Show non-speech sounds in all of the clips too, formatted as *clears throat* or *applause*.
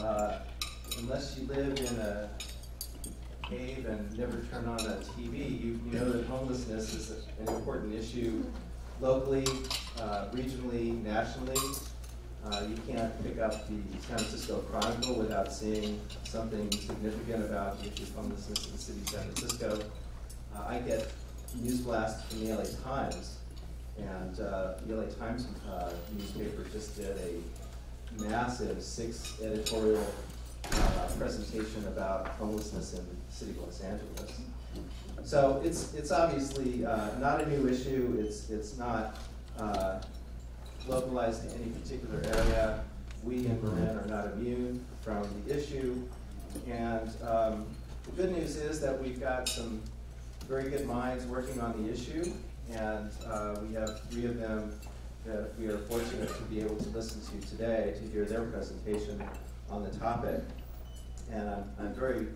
uh, unless you live in a cave and never turn on a TV, you, you know that homelessness is an important issue locally, uh, regionally, nationally. Uh, you can't pick up the San Francisco Chronicle without seeing something significant about the issue of homelessness in the city of San Francisco. Uh, I get news blasts from the LA Times, and uh, the LA Times uh, newspaper just did a massive six editorial uh, presentation about homelessness in the city of Los Angeles. So it's, it's obviously uh, not a new issue. It's, it's not uh, localized to any particular area. We in Marin are not immune from the issue. And um, the good news is that we've got some very good minds working on the issue. And uh, we have three of them that we are fortunate to be able to listen to today to hear their presentation on the topic. And I'm, I'm very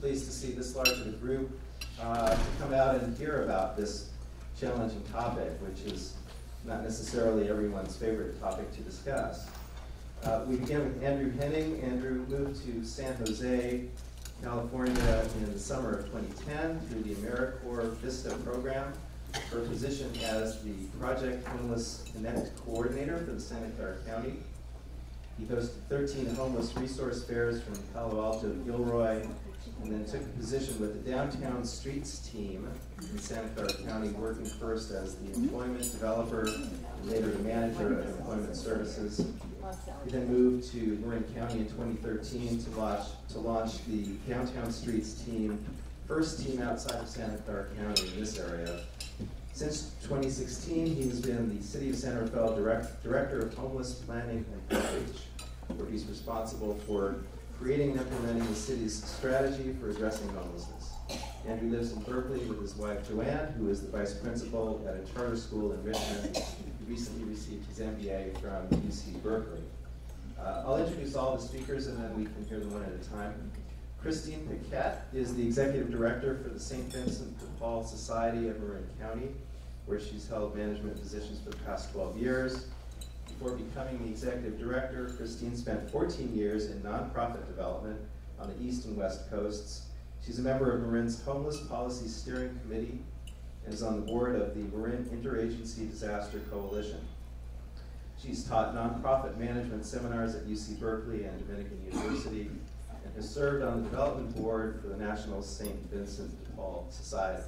pleased to see this large of a group uh, to come out and hear about this challenging topic, which is not necessarily everyone's favorite topic to discuss. Uh, we begin with Andrew Hening. Andrew moved to San Jose, California in the summer of 2010 through the AmeriCorps VISTA program for a position as the Project Homeless Connect Coordinator for the Santa Clara County. He hosted 13 homeless resource fairs from Palo Alto, to Gilroy, and then took a position with the Downtown Streets team in Santa Clara County, working first as the employment developer and later the manager of employment services. He then moved to Marin County in 2013 to launch, to launch the Downtown Streets team, first team outside of Santa Clara County in this area. Since 2016, he has been the City of San Rafael direct, Director of Homeless Planning and Outreach, where he's responsible for creating and implementing the city's strategy for addressing homelessness. Andrew lives in Berkeley with his wife Joanne, who is the vice principal at a charter school in Richmond. He recently received his MBA from UC Berkeley. Uh, I'll introduce all the speakers and then we can hear them one at a time. Christine Paquette is the executive director for the St. Vincent de Paul Society of Marin County, where she's held management positions for the past 12 years. Before becoming the executive director, Christine spent 14 years in nonprofit development on the east and west coasts. She's a member of Marin's Homeless Policy Steering Committee and is on the board of the Marin Interagency Disaster Coalition. She's taught nonprofit management seminars at UC Berkeley and Dominican University and has served on the development board for the National St. Vincent de Paul Society.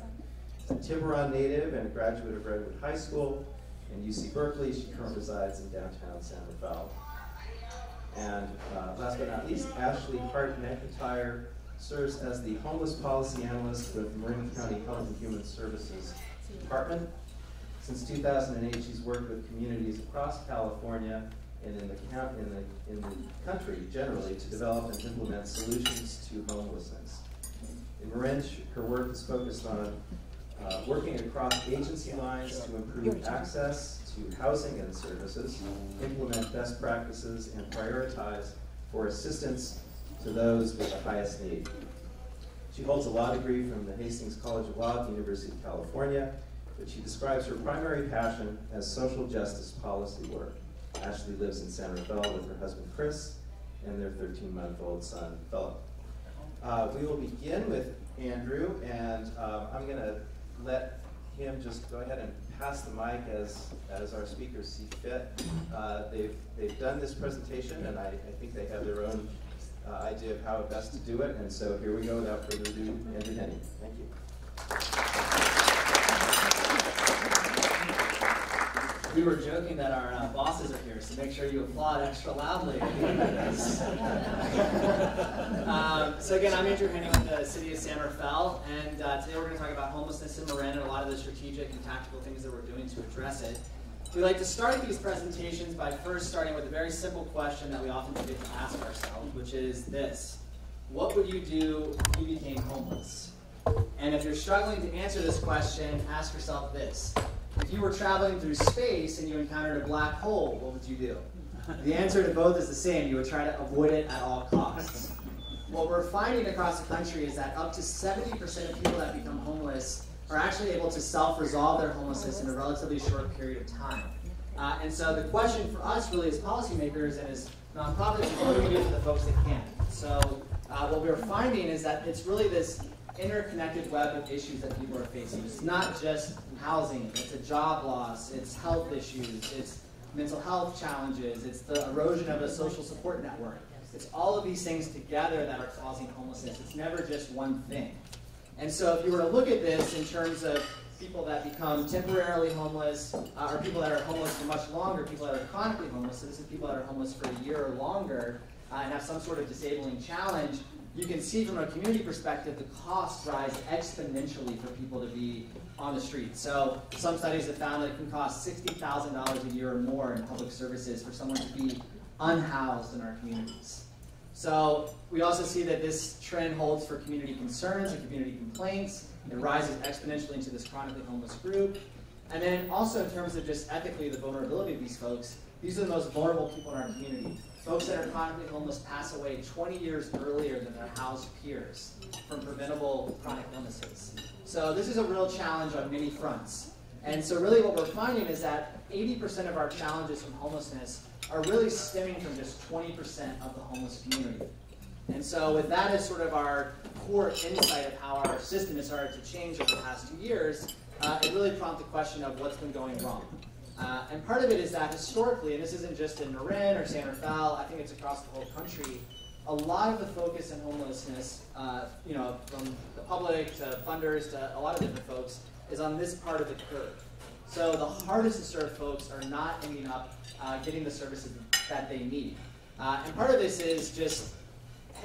a Tiburon native and a graduate of Redwood High School, in UC Berkeley. She currently resides in downtown San Rafael. And uh, last but not least, Ashley Hart McIntyre serves as the homeless policy analyst with Marin County Health and Human Services Department. Since 2008, she's worked with communities across California and in the, in the, in the country generally to develop and implement solutions to homelessness. In Marin, her work is focused on uh, working across agency lines to improve access to housing and services, implement best practices, and prioritize for assistance to those with the highest need. She holds a law degree from the Hastings College of Law at the University of California, but she describes her primary passion as social justice policy work. Ashley lives in San Rafael with her husband Chris and their 13-month-old son Philip. Uh, we will begin with Andrew, and uh, I'm going to let him just go ahead and pass the mic as, as our speakers see fit. Uh, they've, they've done this presentation, and I, I think they have their own uh, idea of how best to do it. And so here we go without further ado, Andrew Hening. Thank you. We were joking that our uh, bosses are here, so make sure you applaud extra loudly. *laughs* um, so again, I'm Andrew Hening with the City of San Rafael, and uh, today we're going to talk about homelessness in Marin and a lot of the strategic and tactical things that we're doing to address it. We like to start these presentations by first starting with a very simple question that we often forget to ask ourselves, which is this. What would you do if you became homeless? And if you're struggling to answer this question, ask yourself this. If you were traveling through space and you encountered a black hole, what would you do? The answer to both is the same. You would try to avoid it at all costs. What we're finding across the country is that up to 70% of people that become homeless are actually able to self-resolve their homelessness in a relatively short period of time. Uh, and so the question for us really as policymakers and as nonprofits, is what do we do for the folks that can't? So uh, what we're finding is that it's really this interconnected web of issues that people are facing. It's not just housing, it's a job loss, it's health issues, it's mental health challenges, it's the erosion of a social support network. It's all of these things together that are causing homelessness. It's never just one thing. And so if you were to look at this in terms of people that become temporarily homeless, uh, or people that are homeless for much longer, people that are chronically homeless, so this is people that are homeless for a year or longer, uh, and have some sort of disabling challenge, you can see from a community perspective the costs rise exponentially for people to be on the street. So some studies have found that it can cost $60,000 a year or more in public services for someone to be unhoused in our communities. So we also see that this trend holds for community concerns and community complaints. It rises exponentially into this chronically homeless group. And then also in terms of just ethically the vulnerability of these folks, these are the most vulnerable people in our community. Folks that are chronically homeless pass away 20 years earlier than their housed peers from preventable chronic illnesses. So this is a real challenge on many fronts. And so really what we're finding is that 80% of our challenges from homelessness are really stemming from just 20% of the homeless community. And so with that as sort of our core insight of how our system has started to change over the past two years, uh, it really prompted the question of what's been going wrong. Uh, and part of it is that historically, and this isn't just in Marin or San Rafael, I think it's across the whole country, a lot of the focus in homelessness, uh, you know, from the public to funders to a lot of different folks, is on this part of the curve. So the hardest to serve folks are not ending up uh, getting the services that they need. Uh, and part of this is just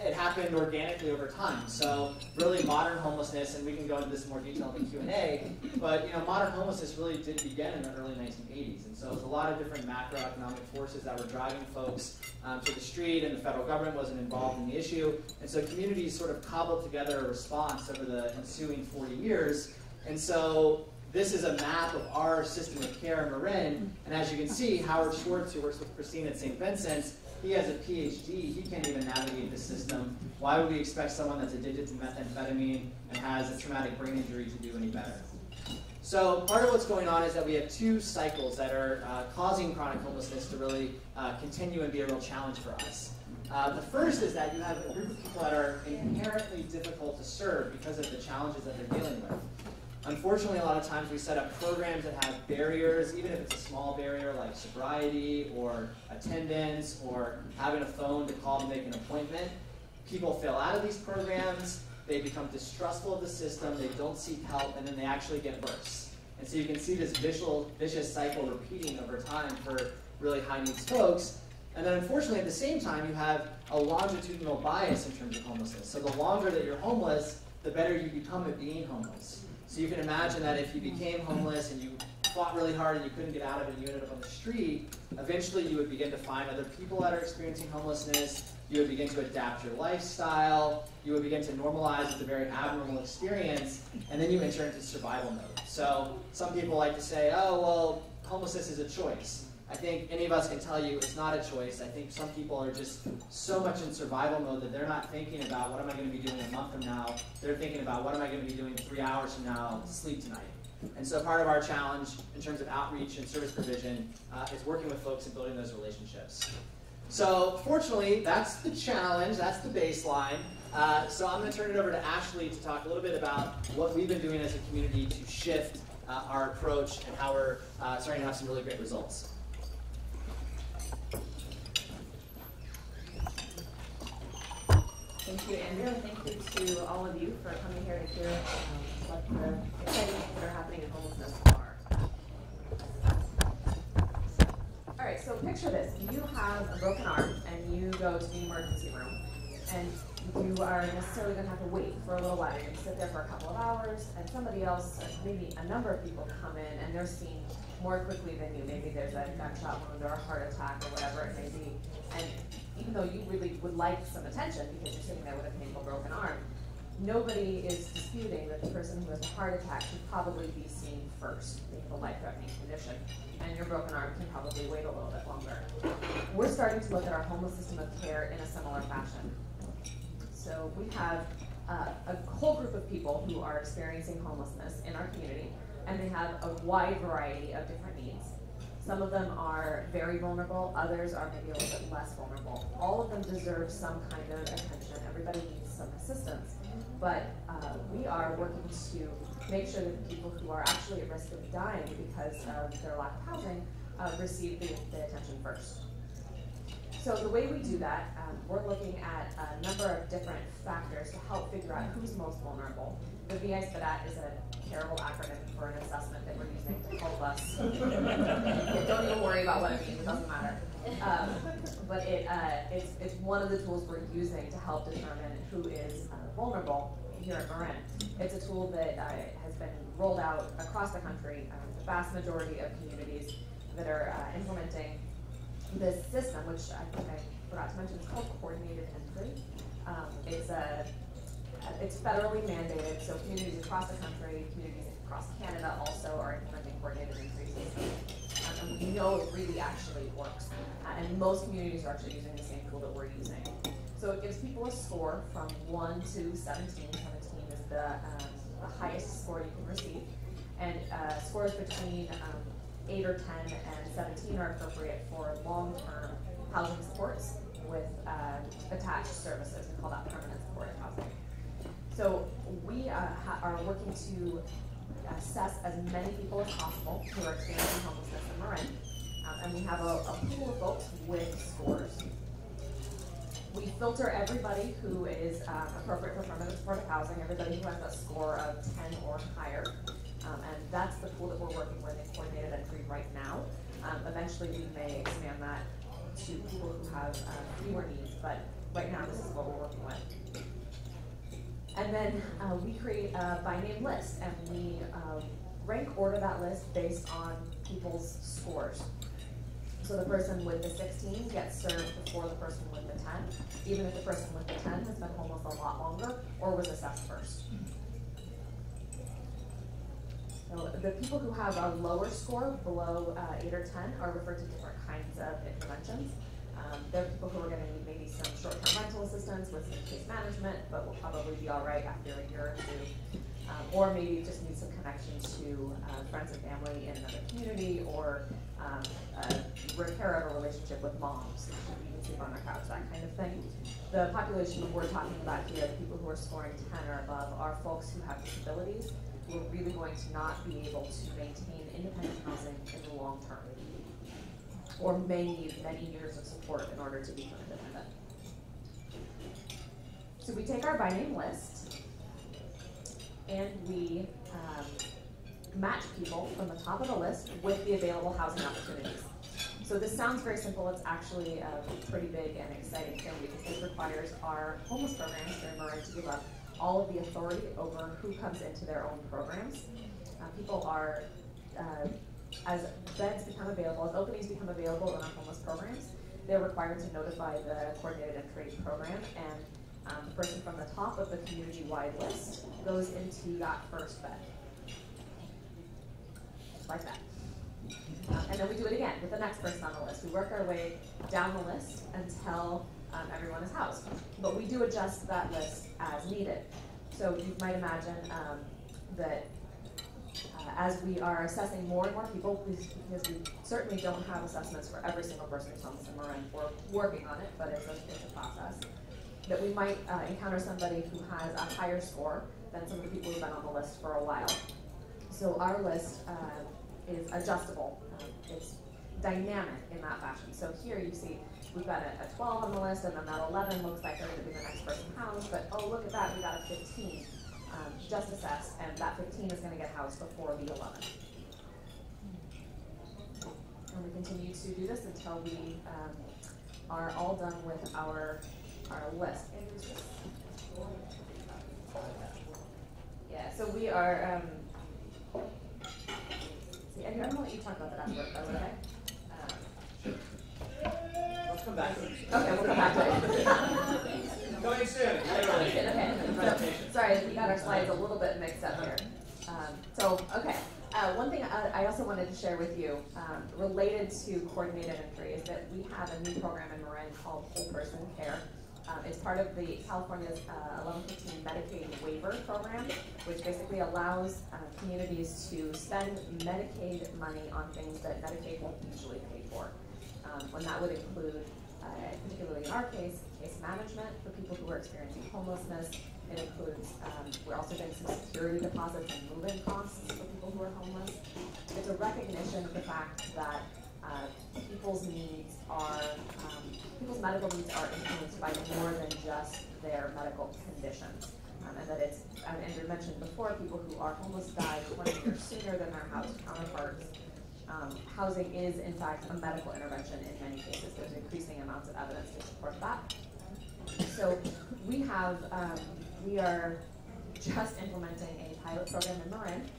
it happened organically over time. So really modern homelessness, and we can go into this in more detail in the Q&A, but you know, modern homelessness really did begin in the early 1980s. And so it was a lot of different macroeconomic forces that were driving folks um, to the street, and the federal government wasn't involved in the issue. And so communities sort of cobbled together a response over the ensuing 40 years. And so this is a map of our system of care in Marin, and as you can see, Howard Schwartz, who works with Christine at St. Vincent's, he has a PhD, he can't even navigate the system. Why would we expect someone that's addicted to methamphetamine and has a traumatic brain injury to do any better? So part of what's going on is that we have two cycles that are uh, causing chronic homelessness to really uh, continue and be a real challenge for us. Uh, the first is that you have a group of people that are inherently difficult to serve because of the challenges that they're dealing with. Unfortunately, a lot of times we set up programs that have barriers, even if it's a small barrier like sobriety or attendance or having a phone to call to make an appointment. People fail out of these programs, they become distrustful of the system, they don't seek help, and then they actually get worse. And so you can see this vicious, vicious cycle repeating over time for really high needs folks. And then unfortunately, at the same time, you have a longitudinal bias in terms of homelessness. So the longer that you're homeless, the better you become at being homeless. So you can imagine that if you became homeless and you fought really hard and you couldn't get out of it and you ended up on the street, eventually you would begin to find other people that are experiencing homelessness. You would begin to adapt your lifestyle. You would begin to normalize with a very abnormal experience, and then you enter into survival mode. So some people like to say, oh, well, homelessness is a choice. I think any of us can tell you it's not a choice. I think some people are just so much in survival mode that they're not thinking about what am I going to be doing a month from now. They're thinking about what am I going to be doing three hours from now to sleep tonight. And so part of our challenge in terms of outreach and service provision uh, is working with folks and building those relationships. So fortunately, that's the challenge, that's the baseline. Uh, so I'm going to turn it over to Ashley to talk a little bit about what we've been doing as a community to shift uh, our approach and how we're uh, starting to have some really great results. Thank you, Andrew, and thank you to all of you for coming here to hear um, what the exciting things that are happening in homelessness are. All right, so picture this. You have a broken arm and you go to the emergency room and you are necessarily going to have to wait for a little while. To sit there for a couple of hours and somebody else, maybe a number of people come in and they're seen more quickly than you. Maybe there's a gunshot wound or a heart attack or whatever it may be. And even though you really would like some attention because you're sitting there with a painful broken arm, nobody is disputing that the person who has a heart attack should probably be seen first. They have a life-threatening condition, and your broken arm can probably wait a little bit longer. We're starting to look at our homeless system of care in a similar fashion. So we have uh, a whole group of people who are experiencing homelessness in our community, and they have a wide variety of different needs. Some of them are very vulnerable, others are maybe a little bit less vulnerable. All of them deserve some kind of attention, everybody needs some assistance. But uh, we are working to make sure that the people who are actually at risk of dying because of their lack of housing uh, receive the, the attention first. So the way we do that, um, we're looking at a number of different factors to help figure out who's most vulnerable. The VI-SPDAT is a terrible acronym for an assessment that we're using to help us. *laughs* Don't even worry about what it means, it doesn't matter. Um, but it, uh, it's, it's one of the tools we're using to help determine who is uh, vulnerable here at Marin. It's a tool that uh, has been rolled out across the country. Um, the vast majority of communities that are uh, implementing this system, which I think I forgot to mention, is called coordinated entry. Um, it's a it's federally mandated, so communities across the country, communities across Canada also are implementing coordinated systems. Um, and we know it really actually works. Uh, and most communities are actually using the same tool that we're using. So it gives people a score from 1 to 17. 17 is the, um, the highest score you can receive. And uh, scores between um, 8 or 10 and 17 are appropriate for long-term housing supports with uh, attached services. We call that permanent supported housing. So we uh, are working to assess as many people as possible who are experiencing homelessness in Marin. Um, and we have a, a pool of folks with scores. We filter everybody who is uh, appropriate for permanent supportive housing, everybody who has a score of 10 or higher. Um, and that's the pool that we're working with in coordinated entry right now. Um, eventually, we may expand that to people who have uh, fewer needs, but right now, this is what we're working with. And then uh, we create a by name list, and we uh, rank order that list based on people's scores. So the person with the 16 gets served before the person with the 10, even if the person with the 10 has been homeless a lot longer or was assessed first. So the people who have a lower score, below uh, 8 or 10, are referred to different kinds of interventions. Um, there are people who are going to need maybe some short-term rental assistance with some case management, but will probably be all right after a year or two. Um, or maybe just need some connection to uh, friends and family in another community, or um, repair of a relationship with moms, you can sleep on their couch, that kind of thing. The population we're talking about here, the people who are scoring 10 or above, are folks who have disabilities who are really going to not be able to maintain independent housing in the long term, or may need many years of support in order to become independent. So we take our by name list, and we um, match people from the top of the list with the available housing opportunities. So this sounds very simple, it's actually a pretty big and exciting thing because this requires our homeless programs during Marin to give up all of the authority over who comes into their own programs. Uh, people are, uh, as beds become available, as openings become available in our homeless programs, they're required to notify the coordinated entry program and um, the person from the top of the community-wide list goes into that first bed. Like that. Uh, and then we do it again with the next person on the list. We work our way down the list until um, everyone is housed. But we do adjust that list as needed. So you might imagine um, that as we are assessing more and more people, because we certainly don't have assessments for every single person who's homeless in Marin, we're working on it, but it's a, it's a process, that we might uh, encounter somebody who has a higher score than some of the people who've been on the list for a while. So our list uh, is adjustable. Um, it's dynamic in that fashion. So here you see we've got a, a 12 on the list, and then that 11 looks like they're going to be the next person housed, but oh, look at that, we got a 15 um, just assessed, and that 15 is going to get housed before the 11. And we continue to do this until we um, are all done with our, our list. Yeah, so we are, um, see, I'm going to let you talk about that after, okay? come back to it. Okay, we'll come back to it. *laughs* Coming soon. Okay, so, sorry, we got our slides a little bit mixed up here. Um, so, okay, uh, one thing I, I, also wanted to share with you, um, related to coordinated entry, is that we have a new program in Marin called Whole Person Care. Um, it's part of the California's uh, 1115 Medicaid waiver program, which basically allows uh, communities to spend Medicaid money on things that Medicaid won't usually pay for. Um, when that would include, uh, particularly in our case, case management for people who are experiencing homelessness. It includes, um, we're also doing some security deposits and move-in costs for people who are homeless. It's a recognition of the fact that uh, people's needs are, um, people's medical needs are influenced by more than just their medical conditions. Um, and that it's, and Andrew mentioned before, people who are homeless die 20 years sooner than their house counterparts. Um, housing is, in fact, a medical intervention in many cases. There's increasing amounts of evidence to support that. So we have, um, we are just implementing a pilot program in Marin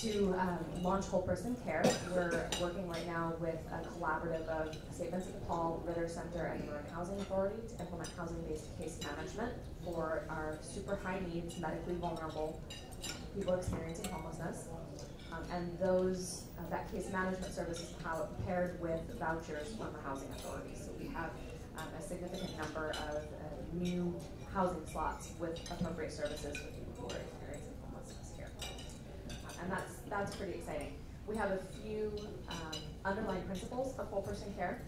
to um, launch whole person care. We're working right now with a collaborative of St. Vincent de Paul, Ritter Center, and the Marin Housing Authority to implement housing-based case management for our super high needs, medically vulnerable people experiencing homelessness. Um, and those uh, that case management service is paired with vouchers from the housing authority. So we have um, a significant number of uh, new housing slots with appropriate services for people who are experiencing homelessness here. Uh, and that's, that's pretty exciting. We have a few um, underlying principles of whole person care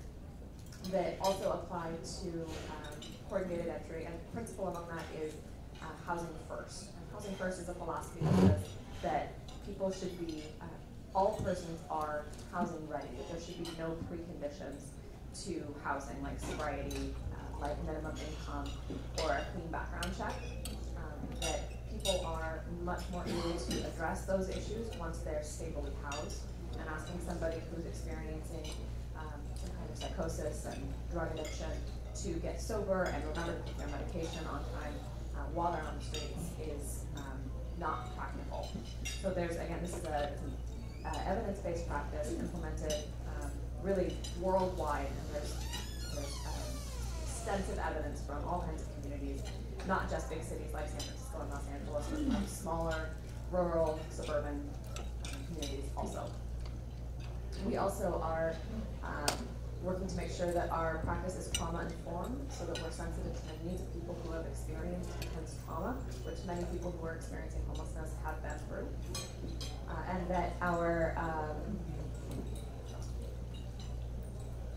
that also apply to um, coordinated entry, and the principle among that is uh, housing first. And housing first is a philosophy that says that people should be, uh, all persons are housing ready. There should be no preconditions to housing like sobriety, uh, like minimum income, or a clean background check. Um, that people are much more able to address those issues once they're stably housed. And asking somebody who's experiencing um, some kind of psychosis and drug addiction to get sober and remember to take their medication on time uh, while they're on the streets is not practical. So there's, again, this is a, uh, evidence-based practice implemented um, really worldwide, and there's, there's um, extensive evidence from all kinds of communities, not just big cities like San Francisco and Los Angeles, but from smaller, rural, suburban um, communities also. We also are um, working to make sure that our practice is trauma informed so that we're sensitive to the needs of people who have experienced intense trauma, which many people who are experiencing homelessness have been through. Uh, and that our, um,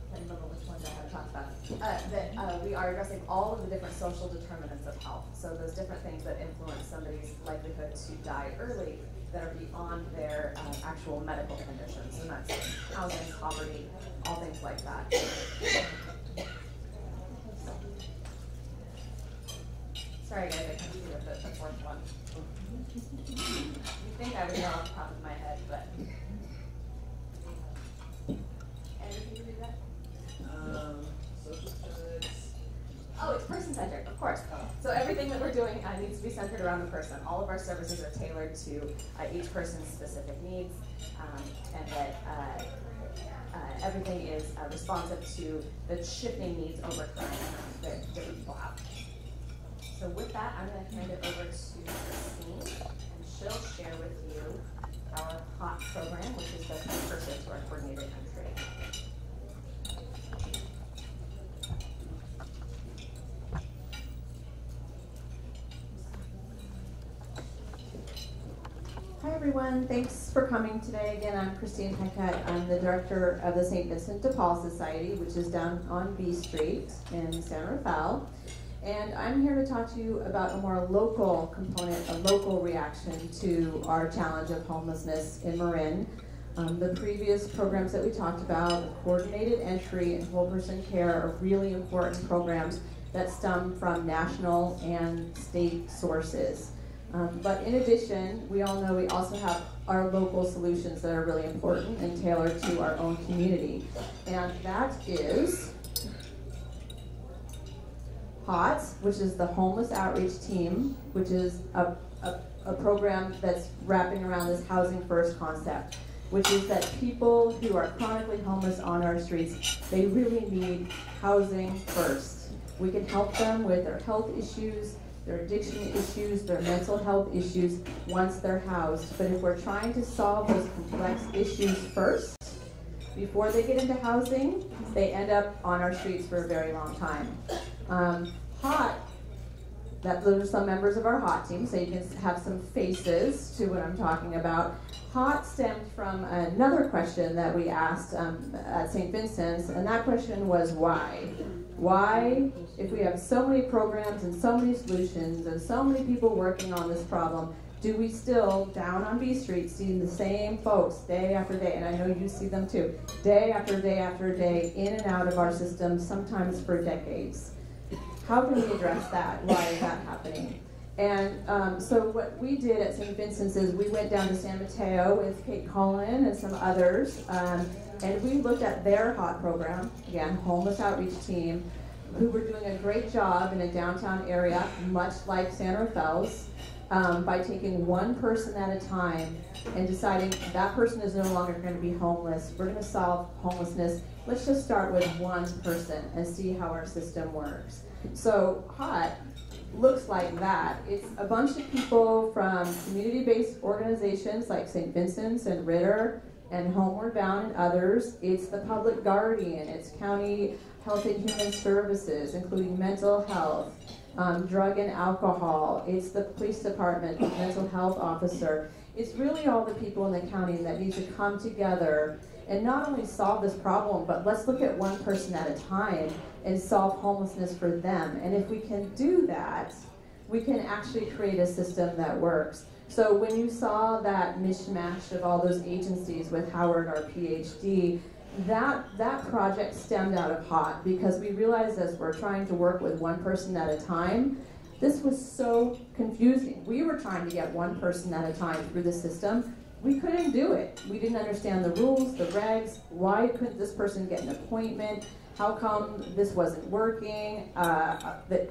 I can't remember which ones I have talked about, uh, that uh, we are addressing all of the different social determinants of health. So those different things that influence somebody's likelihood to die early that are beyond their um, actual medical conditions, and that's housing, poverty, all things like that. Sorry guys, I can't see the, the fourth one. You think I would know off the top of my head, but. To do that? Um, social. Oh, it's person-centered, of course. So everything that we're doing uh, needs to be centered around the person. All of our services are tailored to uh, each person's specific needs, um, and that uh, uh everything is uh, responsive to the shifting needs over time that different people have. So with that, I'm going to hand it over to Christine, and she'll share with you our HOT program, which is the precursor to our coordinated entry. Hi everyone, thanks for coming today. Again, I'm Christine Paquette. I'm the director of the St. Vincent de Paul Society, which is down on B Street in San Rafael. And I'm here to talk to you about a more local component, a local reaction to our challenge of homelessness in Marin. Um, the previous programs that we talked about, coordinated entry and whole person care, are really important programs that stem from national and state sources. Um, but in addition, we all know we also have our local solutions that are really important and tailored to our own community. And that is HOTS, which is the Homeless Outreach Team, which is a, a, a program that's wrapping around this housing first concept, which is that people who are chronically homeless on our streets, they really need housing first. We can help them with their health issues, their addiction issues, their mental health issues once they're housed. But if we're trying to solve those complex issues first, before they get into housing, they end up on our streets for a very long time. Um, HOT, that those are some members of our HOT team, so you can have some faces to what I'm talking about. HOT stemmed from another question that we asked um, at St. Vincent's, and that question was why? Why, if we have so many programs and so many solutions and so many people working on this problem, do we still, down on B Street, see the same folks day after day? And I know you see them too, day after day after day, in and out of our system, sometimes for decades. How can we address that? Why is that happening? And um, so what we did at St. Vincent's is we went down to San Mateo with Kate Collin and some others, um, and we looked at their HOT program, again, homeless outreach team, who were doing a great job in a downtown area, much like San Rafael's, um, by taking one person at a time and deciding that person is no longer going to be homeless. We're going to solve homelessness. Let's just start with one person and see how our system works. So HOT looks like that. It's a bunch of people from community-based organizations like St. Vincent's and Ritter and Homeward Bound and others. It's the public guardian. It's county health and human services, including mental health, um, drug and alcohol. It's the police department, the mental health officer. It's really all the people in the county that need to come together and not only solve this problem, but let's look at one person at a time and solve homelessness for them. And if we can do that, we can actually create a system that works. So when you saw that mishmash of all those agencies with Howard, our PhD, that that project stemmed out of HOT because we realized as we're trying to work with one person at a time, this was so confusing. We were trying to get one person at a time through the system. We couldn't do it. We didn't understand the rules, the regs. Why couldn't this person get an appointment? How come this wasn't working? Uh, that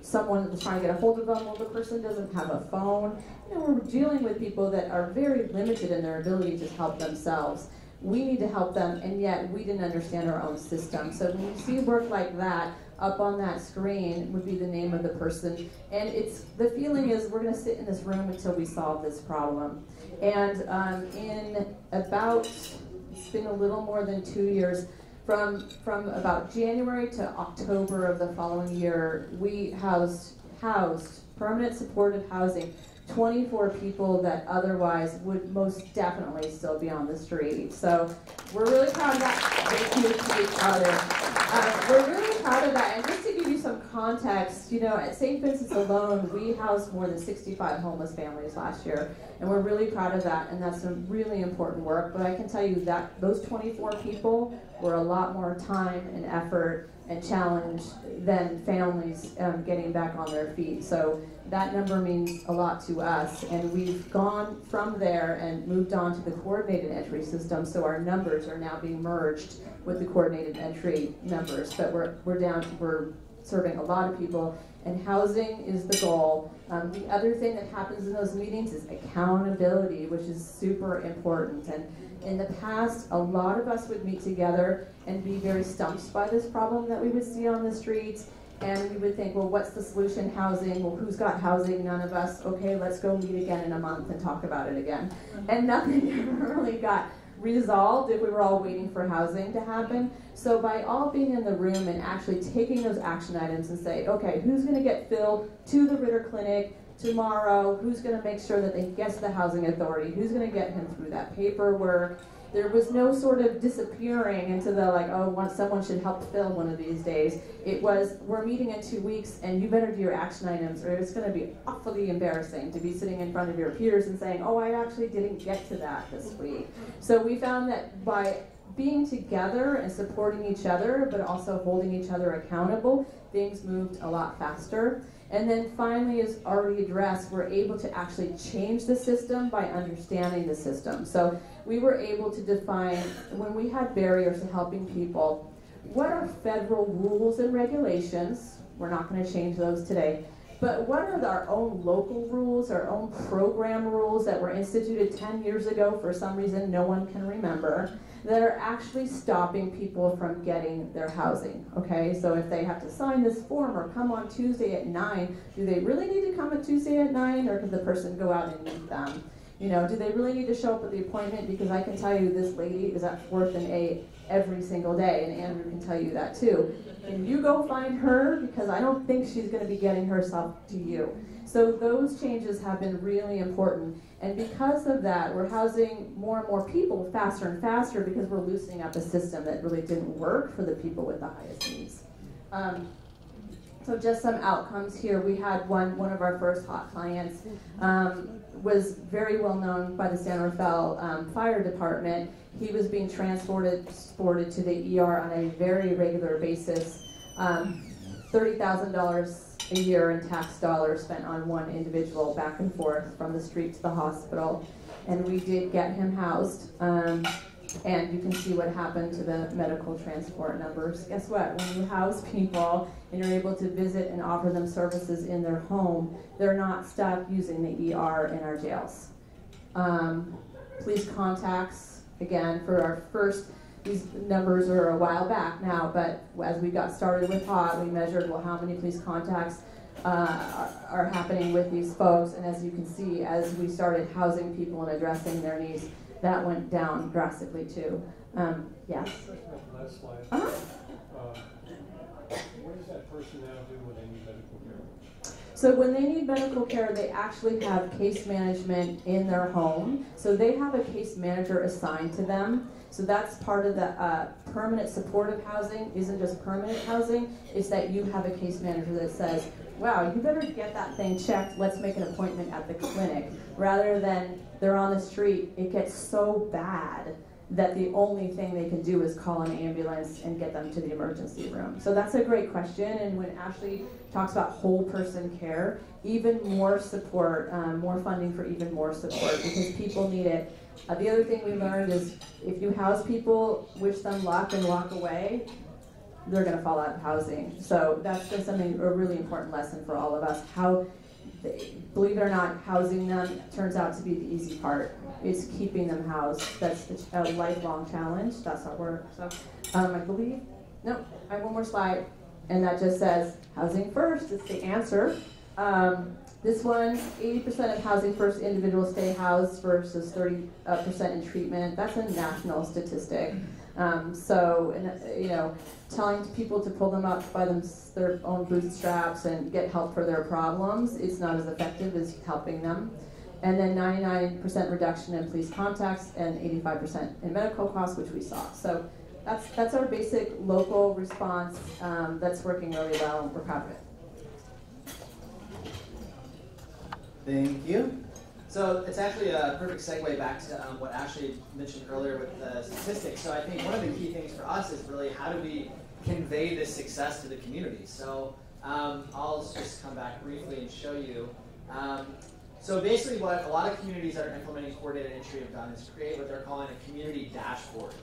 someone was trying to get a hold of them. Well, the person doesn't have a phone. You know, we're dealing with people that are very limited in their ability to help themselves we need to help them, and yet we didn't understand our own system. So when you see work like that up on that screen would be the name of the person, and it's the feeling is we're going to sit in this room until we solve this problem. And um, in about it's been a little more than two years. From, from about January to October of the following year, we housed, housed permanent supportive housing 24 people that otherwise would most definitely still be on the street. So we're really proud of that. Thank you to each other. Uh, we're really proud of that. And just to give you some context, you know, at St. Vincent's alone, we housed more than 65 homeless families last year. And we're really proud of that. And that's some really important work. But I can tell you that those 24 people were a lot more time and effort and challenge than families um, getting back on their feet. So that number means a lot to us. And we've gone from there and moved on to the coordinated entry system. So our numbers are now being merged with the coordinated entry numbers. But we're, we're down, we're serving a lot of people. And housing is the goal. Um, the other thing that happens in those meetings is accountability, which is super important. And in the past, a lot of us would meet together and be very stumped by this problem that we would see on the streets and we would think, well, what's the solution? Housing. Well, who's got housing? None of us. Okay, let's go meet again in a month and talk about it again. And nothing *laughs* ever really got resolved if we were all waiting for housing to happen. So by all being in the room and actually taking those action items and say, okay, who's going to get filled to the Ritter Clinic tomorrow? Who's going to make sure that they get to the housing authority? Who's going to get him through that paperwork? There was no sort of disappearing into the like, oh, one, someone should help fill one of these days. It was, we're meeting in two weeks and you better do your action items or it's going to be awfully embarrassing to be sitting in front of your peers and saying, oh, I actually didn't get to that this week. So we found that by being together and supporting each other, but also holding each other accountable, things moved a lot faster. And then finally, as already addressed, we're able to actually change the system by understanding the system. So we were able to define, when we had barriers to helping people, what are federal rules and regulations? We're not going to change those today. But what are our own local rules, our own program rules that were instituted 10 years ago for some reason no one can remember? That are actually stopping people from getting their housing. Okay, so if they have to sign this form or come on Tuesday at 9, do they really need to come on Tuesday at 9 or can the person go out and meet them? You know, do they really need to show up at the appointment? Because I can tell you this lady is at 4th and 8 every single day, and Andrew can tell you that too. And you go find her because I don't think she's going to be getting herself to you. So those changes have been really important. And because of that, we're housing more and more people faster and faster because we're loosening up a system that really didn't work for the people with the highest needs. Um, so just some outcomes here. We had one, one of our first hot clients um, was very well known by the San Rafael um, Fire Department. He was being transported, transported to the ER on a very regular basis. Um, $30,000 a year in tax dollars spent on one individual back and forth from the street to the hospital. And we did get him housed. Um, and you can see what happened to the medical transport numbers. Guess what? When you house people and you're able to visit and offer them services in their home, they're not stuck using the ER in our jails. Um, police contacts, again, for our first, these numbers are a while back now, but as we got started with HOT, we measured, well, how many police contacts uh, are, are happening with these folks. And as you can see, as we started housing people and addressing their needs, that went down drastically too. Um, yes? Last slide. Uh-huh. Uh, What does that person now do when they need medical care? So when they need medical care, they actually have case management in their home. So they have a case manager assigned to them. So that's part of the uh, permanent supportive housing. Isn't just permanent housing. It's that you have a case manager that says, "Wow, you better get that thing checked. Let's make an appointment at the clinic." Rather than they're on the street, it gets so bad that the only thing they can do is call an ambulance and get them to the emergency room. So that's a great question. And when Ashley talks about whole person care, even more support, um, more funding for even more support because people need it. Uh, the other thing we learned is if you house people, wish them luck and walk away, they're going to fall out of housing. So that's just something a really important lesson for all of us. How, believe it or not, housing them turns out to be the easy part. It's keeping them housed. That's a lifelong challenge. That's our work. So um, I believe. No, I have one more slide, and that just says housing first. It's the answer. Um, this one, 80% of housing first individuals stay housed versus 30% uh, in treatment. That's a national statistic. Um, so, you know, telling people to pull them up by them, their own bootstraps and get help for their problems, it's not as effective as helping them. And then 99% reduction in police contacts and 85% in medical costs, which we saw. So that's, that's our basic local response um, that's working really well and we're proud of it. Thank you. So it's actually a perfect segue back to um, what Ashley mentioned earlier with the statistics. So I think one of the key things for us is really how do we convey this success to the community. So um, I'll just come back briefly and show you. Um, so basically what a lot of communities that are implementing coordinated entry have done is create what they're calling a community dashboard.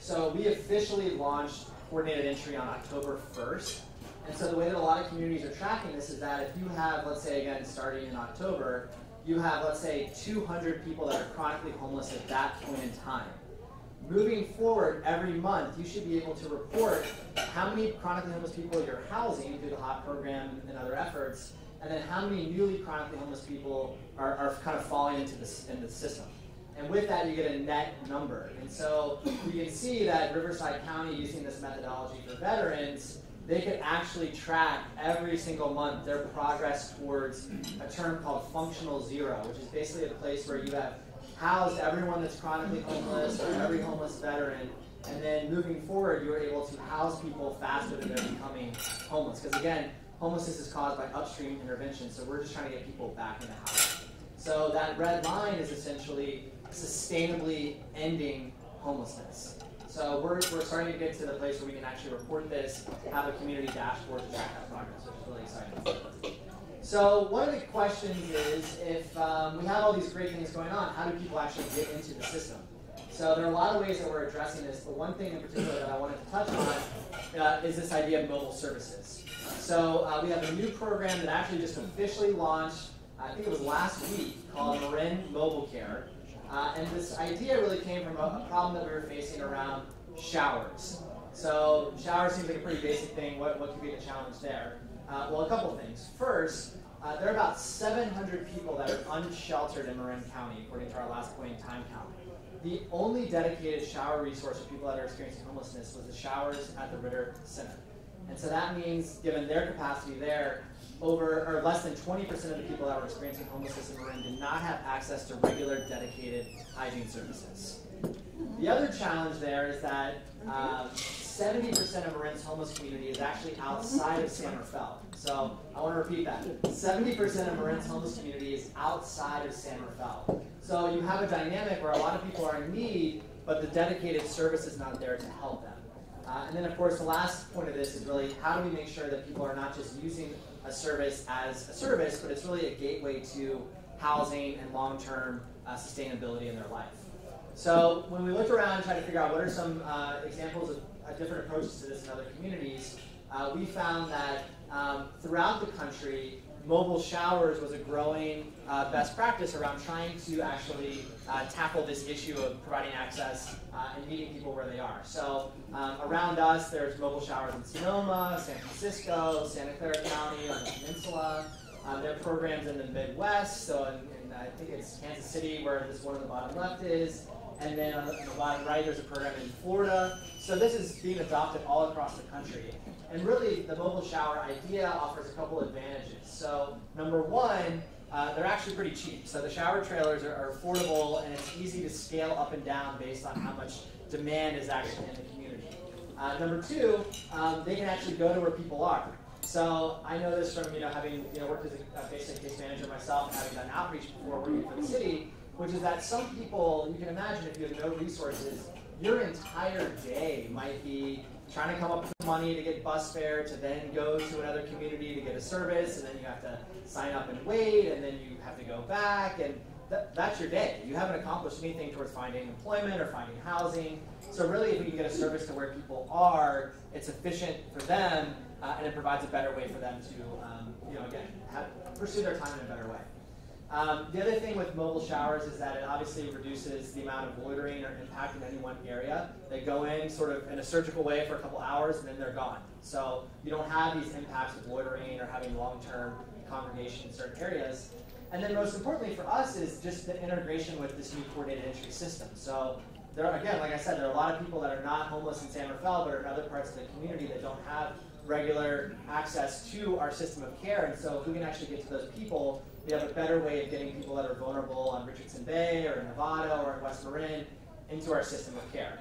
So we officially launched coordinated entry on October 1st. And so the way that a lot of communities are tracking this is that if you have, let's say again, starting in October, you have, let's say, 200 people that are chronically homeless at that point in time. Moving forward, every month, you should be able to report how many chronically homeless people you're housing through the HOT program and other efforts, and then how many newly chronically homeless people are, are kind of falling into the, in the system. And with that, you get a net number. And so you can see that Riverside County, using this methodology for veterans, they could actually track every single month their progress towards a term called functional zero, which is basically a place where you have housed everyone that's chronically homeless or every homeless veteran, and then moving forward, you're able to house people faster than they're becoming homeless. Because again, homelessness is caused by upstream intervention, so we're just trying to get people back in the house. So that red line is essentially sustainably ending homelessness. So we're, we're starting to get to the place where we can actually report this, have a community dashboard to track that progress, which is really exciting. So one of the questions is, if um, we have all these great things going on, how do people actually get into the system? So there are a lot of ways that we're addressing this, but one thing in particular that I wanted to touch on uh, is this idea of mobile services. So uh, we have a new program that actually just officially launched, I think it was last week, called Marin Mobile Care. Uh, and this idea really came from a, a, problem that we were facing around showers. So showers seems like a pretty basic thing. What, what could be the challenge there? Uh, well, a couple things. First, uh, there are about 700 people that are unsheltered in Marin County, according to our last point in time count. the only dedicated shower resource for people that are experiencing homelessness was the showers at the Ritter Center. And so that means, given their capacity there, over or less than 20% of the people that were experiencing homelessness in Marin did not have access to regular dedicated hygiene services. The other challenge there is that um, 70% of Marin's homeless community is actually outside of San Rafael. So I want to repeat that. 70% of Marin's homeless community is outside of San Rafael. So you have a dynamic where a lot of people are in need, but the dedicated service is not there to help them. Uh, and then, of course, the last point of this is really how do we make sure that people are not just using a service as a service, but it's really a gateway to housing and long-term uh, sustainability in their life. So when we looked around and tried to figure out what are some uh, examples of uh, different approaches to this in other communities, uh, we found that um, throughout the country, mobile showers was a growing uh, best practice around trying to actually uh, tackle this issue of providing access uh, and meeting people where they are. So um, around us, there's mobile showers in Sonoma, San Francisco, Santa Clara County, on the peninsula. Um, there are programs in the Midwest, so in, in, I think it's Kansas City, where this one on the bottom left is. And then on the, on the bottom right, there's a program in Florida. So this is being adopted all across the country. And really, the mobile shower idea offers a couple advantages. So number one, uh, they're actually pretty cheap. So the shower trailers are, are, affordable, and it's easy to scale up and down based on how much demand is actually in the community. Uh, number two, um, they can actually go to where people are. So I know this from you know having you know worked as a, a basic case manager myself and having done outreach before working for the city which is that some people, you can imagine if you have no resources, your entire day might be trying to come up with money to get bus fare, to then go to another community to get a service, and then you have to sign up and wait, and then you have to go back, and th that's your day. You haven't accomplished anything towards finding employment or finding housing. So really, if we can get a service to where people are, it's efficient for them, uh, and it provides a better way for them to, um, you know, again, have, pursue their time in a better way. Um, the other thing with mobile showers is that it obviously reduces the amount of loitering or impact in any one area. They go in sort of in a surgical way for a couple hours and then they're gone. So you don't have these impacts of loitering or having long-term congregation in certain areas. And then most importantly for us is just the integration with this new coordinated entry system. So there are, again, like I said, there are a lot of people that are not homeless in San Rafael, but are in other parts of the community that don't have regular access to our system of care. And so if we can actually get to those people, we have a better way of getting people that are vulnerable on Richardson Bay or in Novato or in West Marin into our system of care.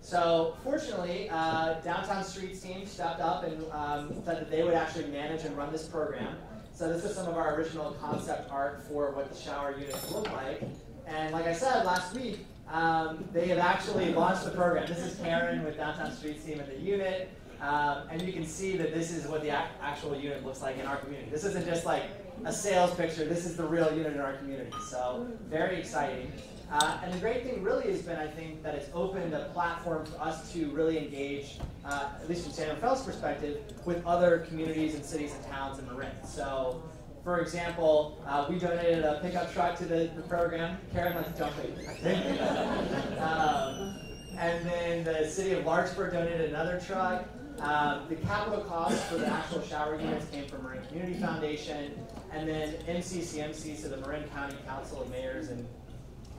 So fortunately, uh, Downtown Streets team stepped up and um, said that they would actually manage and run this program. So this is some of our original concept art for what the shower units look like. And like I said last week, um, they have actually launched the program. This is Karen with Downtown Streets team at the unit. Um, and you can see that this is what the actual unit looks like in our community. This isn't just like a sales picture. This is the real unit in our community. So very exciting. Uh, and the great thing really has been, I think, that it's opened a platform for us to really engage, uh, at least from San Rafael's perspective, with other communities and cities and towns in Marin. So, for example, uh, we donated a pickup truck to the, the program. Karen, let's jump in, *laughs* um, and then the city of Larkspur donated another truck. Um, the capital cost for the actual shower units came from Marin Community Foundation, and then MCCMC, so the Marin County Council of Mayors and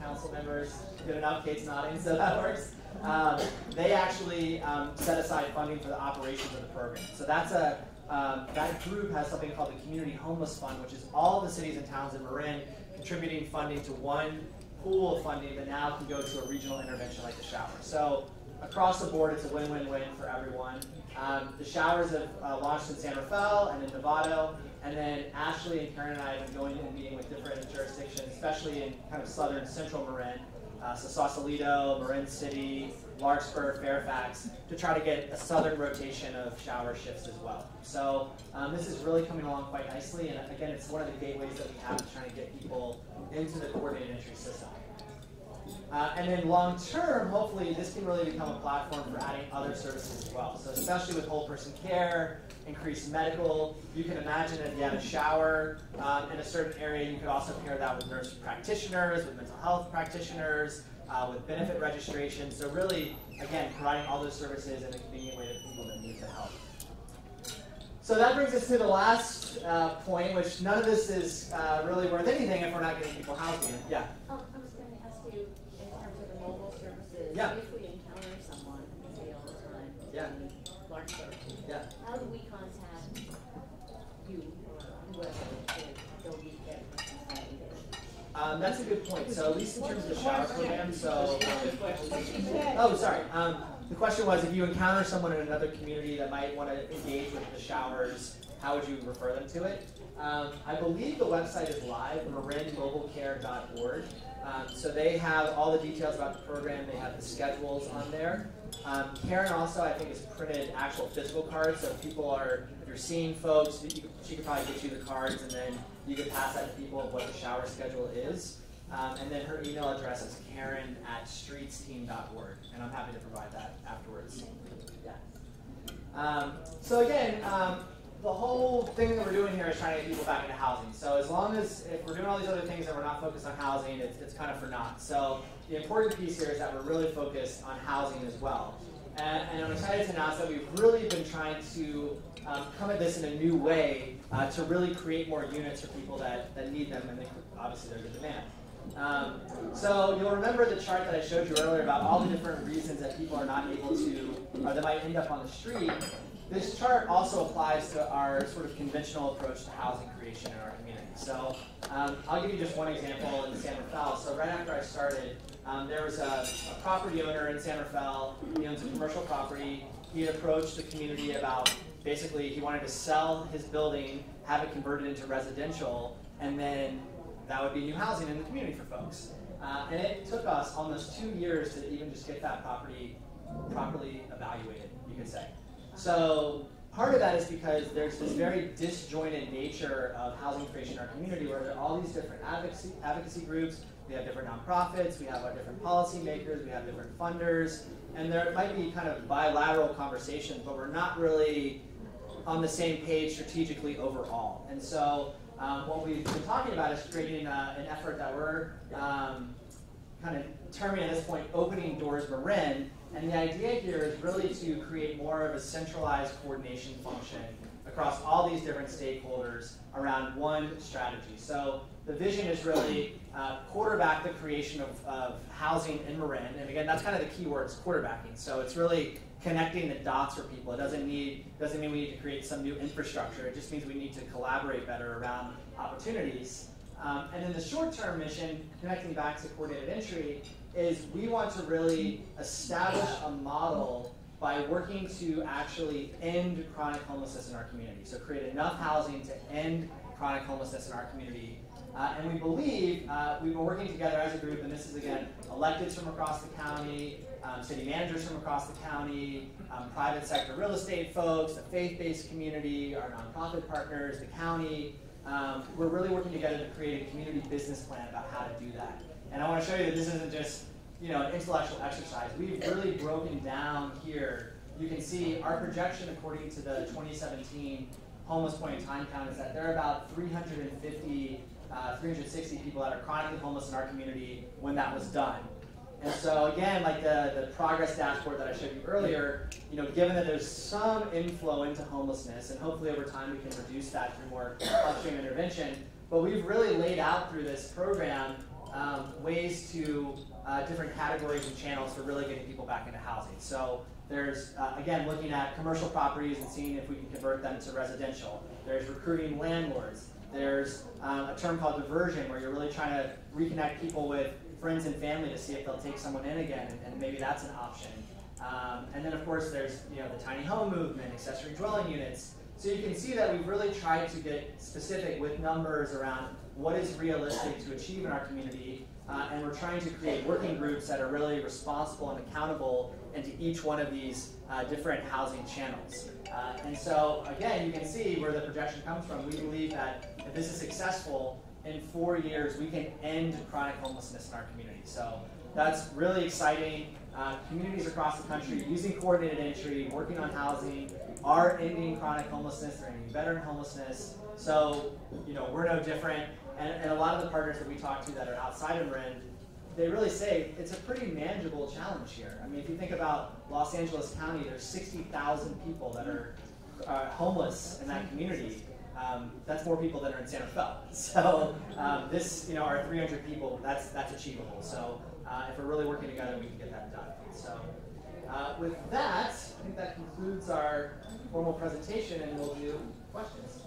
Council members, good enough, Kate's nodding, so that works. Um, they actually um, set aside funding for the operations of the program. So that's a um, that group has something called the Community Homeless Fund, which is all the cities and towns in Marin contributing funding to one pool of funding that now can go to a regional intervention like the shower. So across the board, it's a win-win-win for everyone. Um, the showers have uh, launched in San Rafael and in Novato, and then Ashley and Karen and I have been going and meeting with different jurisdictions, especially in kind of southern central Marin, uh, so Sausalito, Marin City, Larkspur, Fairfax, to try to get a southern rotation of shower shifts as well. So um, this is really coming along quite nicely, and again, it's one of the gateways that we have to try to get people into the coordinated entry system. Uh, and then long term, hopefully, this can really become a platform for adding other services as well. So especially with whole person care, increased medical, you can imagine if you had a shower um, in a certain area, you could also pair that with nurse practitioners, with mental health practitioners, uh, with benefit registration. So really, again, providing all those services in a convenient way to people that need the help. So that brings us to the last uh, point, which none of this is uh, really worth anything if we're not getting people housing. Yeah? Oh, I was going to ask you, in terms of the mobile Yeah. If we encounter someone, we say all the time, Yeah. in Larkspur, Yeah. how do we contact you or whoever to go meet person that? Um, that's a good point. So at least in terms of the shower program, so. What. Oh, sorry. Um, the question was if you encounter someone in another community that might want to engage with the showers, how would you refer them to it? Um, I believe the website is live, marinmobilecare.org. Um, so they have all the details about the program. They have the schedules on there. Um, Karen also, I think, has printed actual physical cards. So if people are, if you're seeing folks, you she could probably get you the cards, and then you could pass that to people of what the shower schedule is. Um, and then her email address is karen at streetsteam.org, and I'm happy to provide that afterwards. Yeah. Um, so again, um, the whole thing that we're doing here is trying to get people back into housing. So as long as if we're doing all these other things and we're not focused on housing, it's, it's kind of for naught. So the important piece here is that we're really focused on housing as well. And, and I'm excited to announce that we've really been trying to um, come at this in a new way uh, to really create more units for people that, that need them, and they, obviously there's a demand. Um, so you'll remember the chart that I showed you earlier about all the different reasons that people are not able to, or they might end up on the street. This chart also applies to our sort of conventional approach to housing creation in our community. So um, I'll give you just one example in San Rafael. So right after I started, um, there was a, a property owner in San Rafael. He owns a commercial property. He approached the community about basically he wanted to sell his building, have it converted into residential, and then that would be new housing in the community for folks. Uh, and it took us almost two years to even just get that property properly evaluated, you could say. So part of that is because there's this very disjointed nature of housing creation in our community where there are all these different advocacy, advocacy groups, we have different nonprofits, we have our different policymakers, we have different funders, and there might be kind of bilateral conversations, but we're not really on the same page strategically overall. And so um, what we've been talking about is creating uh, an effort that we're um, kind of terming at this point opening doors Marin. And the idea here is really to create more of a centralized coordination function across all these different stakeholders around one strategy. So the vision is really uh, quarterback the creation of, of housing in Marin. And again, that's kind of the key word, it's quarterbacking. So it's really connecting the dots for people. It doesn't need doesn't mean we need to create some new infrastructure. It just means we need to collaborate better around opportunities. Um, and then the short-term mission, connecting back to coordinated entry, is we want to really establish a model by working to actually end chronic homelessness in our community. So create enough housing to end chronic homelessness in our community. Uh, and we believe, uh, we've been working together as a group, and this is again, electeds from across the county, um, city managers from across the county, um, private sector real estate folks, the faith-based community, our nonprofit partners, the county. Um, we're really working together to create a community business plan about how to do that. And I want to show you that this isn't just you know, an intellectual exercise. We've really broken down here. You can see our projection according to the 2017 homeless point in time count is that there are about 350, uh, 360 people that are chronically homeless in our community when that was done. And so again, like the, the progress dashboard that I showed you earlier, you know, given that there's some inflow into homelessness, and hopefully over time we can reduce that through more upstream intervention, but we've really laid out through this program um, ways to uh, different categories and channels for really getting people back into housing. So there's, uh, again, looking at commercial properties and seeing if we can convert them to residential. There's recruiting landlords. There's um, a term called diversion where you're really trying to reconnect people with friends and family to see if they'll take someone in again, and, and maybe that's an option. Um, and then of course there's you know the tiny home movement, accessory dwelling units. So you can see that we've really tried to get specific with numbers around what is realistic to achieve in our community, uh, and we're trying to create working groups that are really responsible and accountable into each one of these uh, different housing channels. Uh, and so again, you can see where the projection comes from. We believe that if this is successful, in four years, we can end chronic homelessness in our community. So that's really exciting. Uh, communities across the country using coordinated entry, working on housing, are ending chronic homelessness, they're ending veteran homelessness. So, you know, we're no different. And, and a lot of the partners that we talk to that are outside of Marin, they really say it's a pretty manageable challenge here. I mean, if you think about Los Angeles County, there's 60,000 people that are uh, homeless in that community. um, that's more people than are in Santa Fe. *laughs* So um, this, you know, our 300 people, that's that's achievable. So uh, if we're really working together, we can get that done. So uh, with that, I think that concludes our formal presentation, and we'll do questions.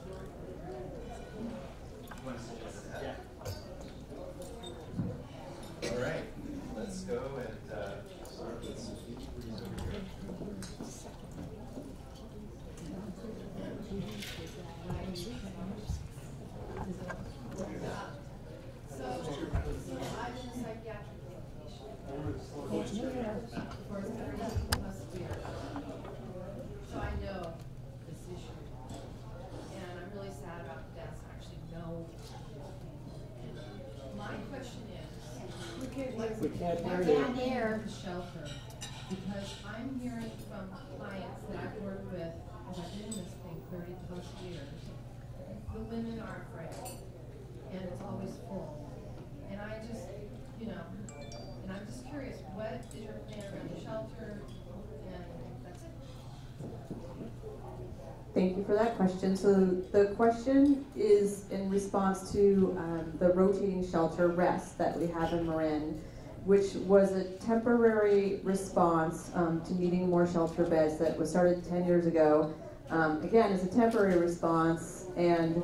30 plus years, the women are frail, and it's always full. And I just, you know, and I'm just curious, what is your plan around the shelter? And. Thank you for that question. So the question is in response to um, the rotating shelter rest that we have in Marin which was a temporary response um, to needing more shelter beds that was started 10 years ago um, again, it's a temporary response, and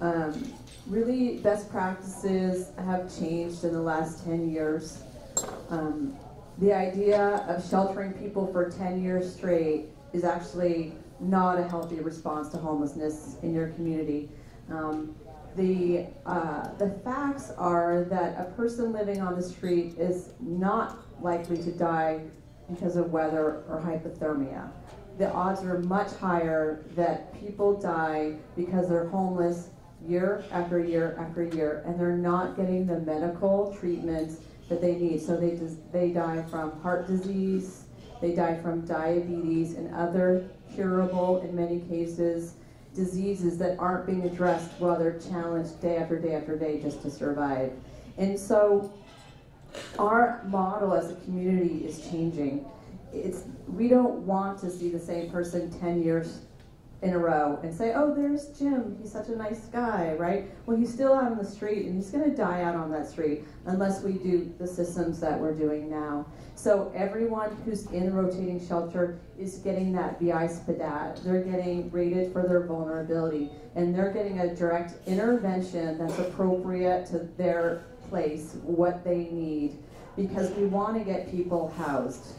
um, really best practices have changed in the last 10 years. Um, the idea of sheltering people for 10 years straight is actually not a healthy response to homelessness in your community. Um, the, uh, the facts are that a person living on the street is not likely to die because of weather or hypothermia. The odds are much higher that people die because they're homeless year after year after year and they're not getting the medical treatment that they need. So they, they die from heart disease, they die from diabetes and other curable, in many cases, diseases that aren't being addressed while they're challenged day after day after day just to survive. And so our model as a community is changing. It's, we don't want to see the same person 10 years in a row and say, oh, there's Jim, he's such a nice guy, right? Well, he's still out on the street and he's going to die out on that street unless we do the systems that we're doing now. So everyone who's in rotating shelter is getting that VI-SPDAT. They're getting rated for their vulnerability and they're getting a direct intervention that's appropriate to their place, what they need, because we want to get people housed.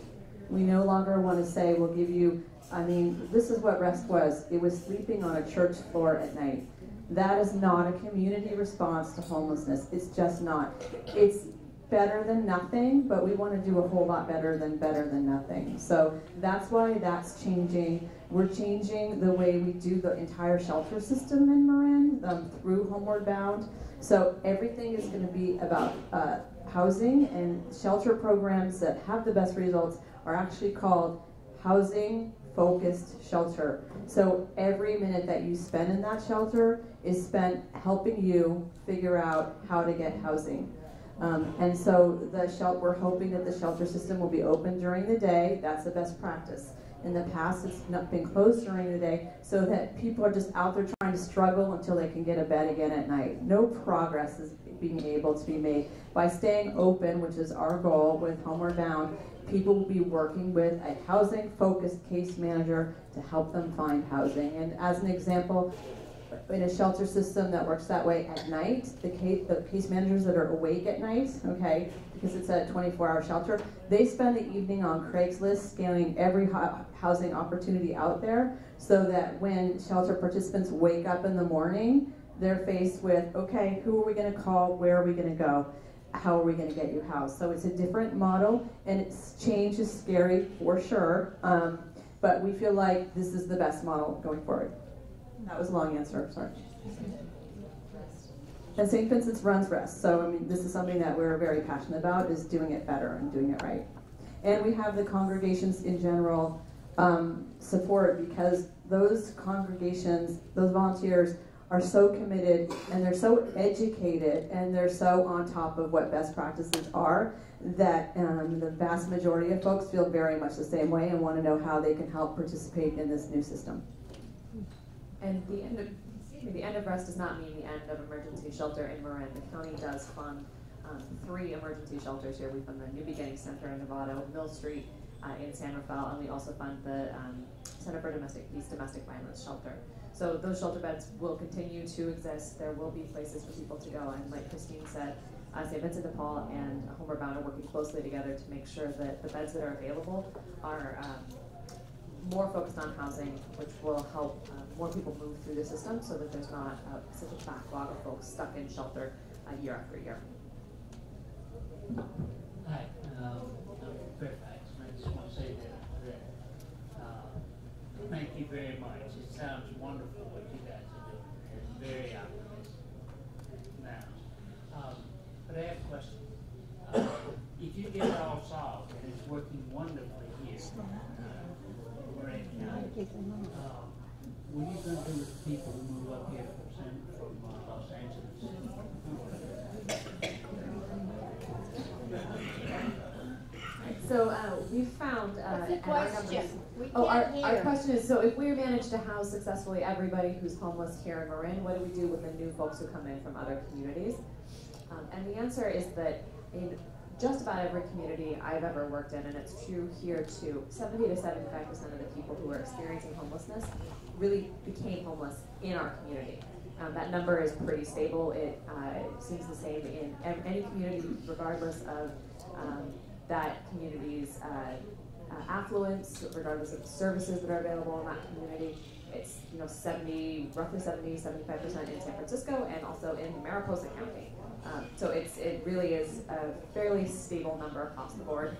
We no longer want to say, we'll give you I mean, this is what rest was. It was sleeping on a church floor at night. That is not a community response to homelessness. It's just not. It's better than nothing, but we want to do a whole lot better than better than nothing. So that's why that's changing. We're changing the way we do the entire shelter system in Marin um, through Homeward Bound. So everything is going to be about uh, housing and shelter programs that have the best results are actually called housing focused shelter. So every minute that you spend in that shelter is spent helping you figure out how to get housing. Um, and so the shelter, we're hoping that the shelter system will be open during the day. That's the best practice. In the past, it's not been closed during the day so that people are just out there trying to struggle until they can get a bed again at night. No progress is being able to be made. By staying open, which is our goal with Homeward Bound, people will be working with a housing focused case manager to help them find housing. And as an example, in a shelter system that works that way at night, the case, the case managers that are awake at night, okay, because it's a 24 hour shelter, they spend the evening on Craigslist scanning every housing opportunity out there so that when shelter participants wake up in the morning, they're faced with, okay, who are we going to call? Where are we going to go? How are we going to get you housed? So it's a different model, and it's change is scary for sure. Um, but we feel like this is the best model going forward. That was a long answer. Sorry. And St. Vincent's runs rest, so I mean, this is something that we're very passionate about: is doing it better and doing it right. And we have the congregations in general um, support because those congregations, those volunteers, are so committed and they're so educated and they're so on top of what best practices are that um, the vast majority of folks feel very much the same way and want to know how they can help participate in this new system. And the end of The end of rest does not mean the end of emergency shelter in Marin. The county does fund um, three emergency shelters here. We fund the New Beginning Center in Novato, Mill Street uh, in San Rafael, and we also fund the um, Center for Domestic Peace Domestic Violence Shelter. So those shelter beds will continue to exist. There will be places for people to go, and like Christine said, uh, St. Vincent de Paul and Homeward Bound are working closely together to make sure that the beds that are available are um, more focused on housing, which will help uh, more people move through the system so that there's not uh, such a backlog of folks stuck in shelter uh, year after year. Hi, um, I'm Fairfax, and I just want to say that, that, uh, thank you very much. It sounds wonderful what you guys are doing, and very optimistic. Now, um, but I have a question. Uh, if you get it all solved, and it's working wonderfully here, uh, Lorraine County, um, what are you gonna do with the people who move up here from San, from uh, Los Angeles? So uh, we found. Uh, What's the and our numbers- question? Oh, our, our question is, so if we manage to house successfully everybody who's homeless here in Marin, what do we do with the new folks who come in from other communities? Um, and the answer is that in just about every community I've ever worked in, and it's true here too, 70 to 75 percent of the people who are experiencing homelessness really became homeless in our community. Um, that number is pretty stable. It uh, seems the same in any community, regardless of um, that community's uh, uh, affluence, regardless of the services that are available in that community. It's you know 70, roughly 70, 75 percent in San Francisco, and also in Mariposa County. Um, so it's it really is a fairly stable number across the board.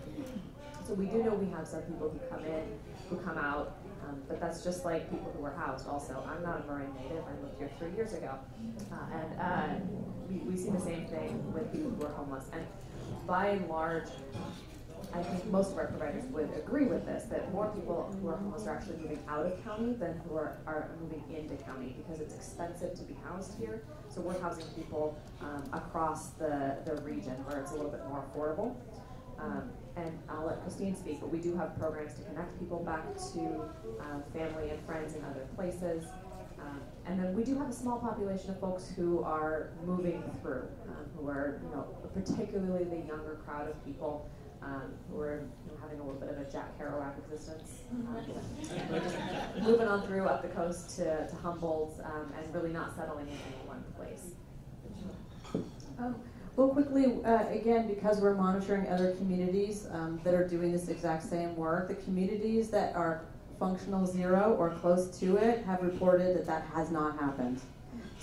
So we do know we have some people who come in, who come out, um, but that's just like people who are housed. Also, I'm not a Marin native. I moved here three years ago, uh, and uh, we, we see the same thing with people who are homeless. And by and large, I think most of our providers would agree with this, that more people who are homeless are actually moving out of county than who are, are moving into county because it's expensive to be housed here. So we're housing people um, across the, the region where it's a little bit more affordable. Um, and I'll let Christine speak, but we do have programs to connect people back to um, family and friends in other places. Um, and then we do have a small population of folks who are moving through, um, who are, you know, particularly the younger crowd of people um, who are you know, having a little bit of a Jack Kerouac existence. Um, we're just moving on through up the coast to, to Humboldt um, and really not settling in any one place. Um, Well, quickly, uh, again, because we're monitoring other communities um, that are doing this exact same work, the communities that are functional zero or close to it have reported that that has not happened.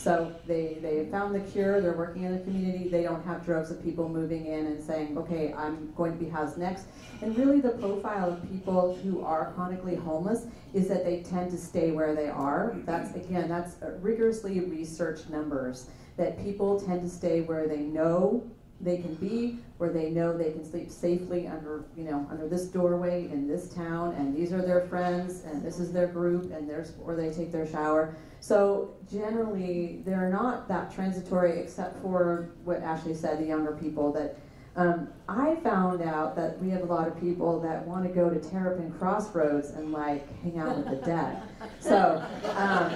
So they, they found the cure, they're working in the community, they don't have droves of people moving in and saying, okay, I'm going to be housed next. And really the profile of people who are chronically homeless is that they tend to stay where they are. That's, again, that's rigorously researched numbers, that people tend to stay where they know they can be, where they know they can sleep safely under, you know, under this doorway in this town, and these are their friends, and this is their group, and there's where they take their shower. So generally, they're not that transitory, except for what Ashley said, the younger people. That um, I found out that we have a lot of people that want to go to Terrapin Crossroads and like hang out with the dead. *laughs* So um,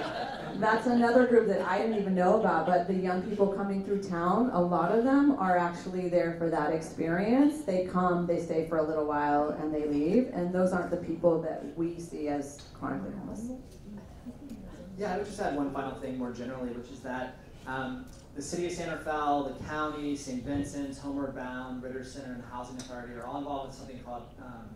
that's another group that I didn't even know about. But the young people coming through town, a lot of them are actually there for that experience. They come, they stay for a little while, and they leave. And those aren't the people that we see as chronically homeless. Yeah, I would just add one final thing more generally, which is that um, the city of Santa Rafael, the county, St. Vincent's, Homeward Bound, Ritter Center, and the Housing Authority are all involved in something called um,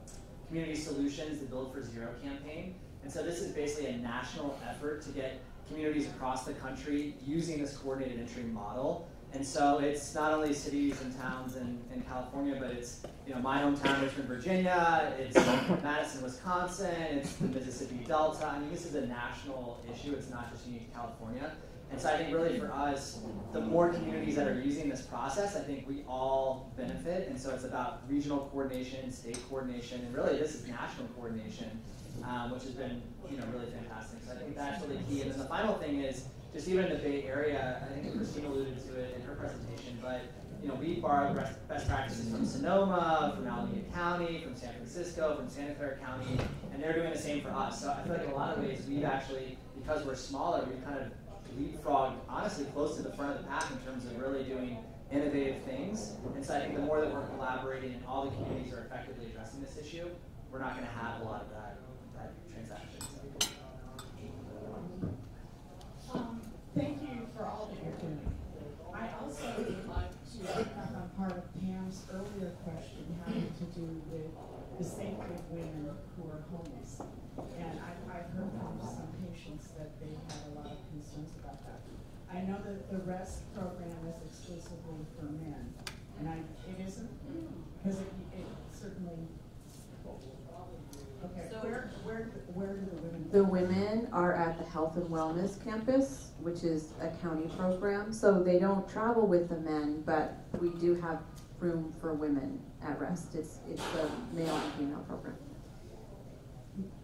Community Solutions, the Build for Zero campaign. And so this is basically a national effort to get communities across the country using this coordinated entry model. And so it's not only cities and towns in, in California, but it's you know my hometown, Richmond, Virginia. It's Madison, Wisconsin. It's the Mississippi Delta. I mean, this is a national issue. It's not just unique to California. And so I think really for us, the more communities that are using this process, I think we all benefit. And so it's about regional coordination, state coordination, and really this is national coordination, um, which has been you know really fantastic. So I think that's really key. And then the final thing is just even in the Bay Area, I think Christine alluded to it in her presentation, but you know, we borrow best- best practices from Sonoma, from Alameda County, from San Francisco, from Santa Clara County, and they're doing the same for us. So I feel like in a lot of ways we've actually, because we're smaller, we've kind of leapfrogged, honestly, close to the front of the pack in terms of really doing innovative things. And so I think the more that we're collaborating and all the communities are effectively addressing this issue, we're not going to have a lot of that, that transaction. Um, thank you for all that you're doing. I also would like to pick up on part of Pam's earlier question having to do with the safety of women who are homeless. And I've, I've heard from some patients that they had a lot of. I know that the REST program is exclusively for men, and I, it isn't, because it, it certainly, okay, where, where, where do the women? The women are at the Health and Wellness Campus, which is a county program, so they don't travel with the men, but we do have room for women at rest. It's, it's a male and female program.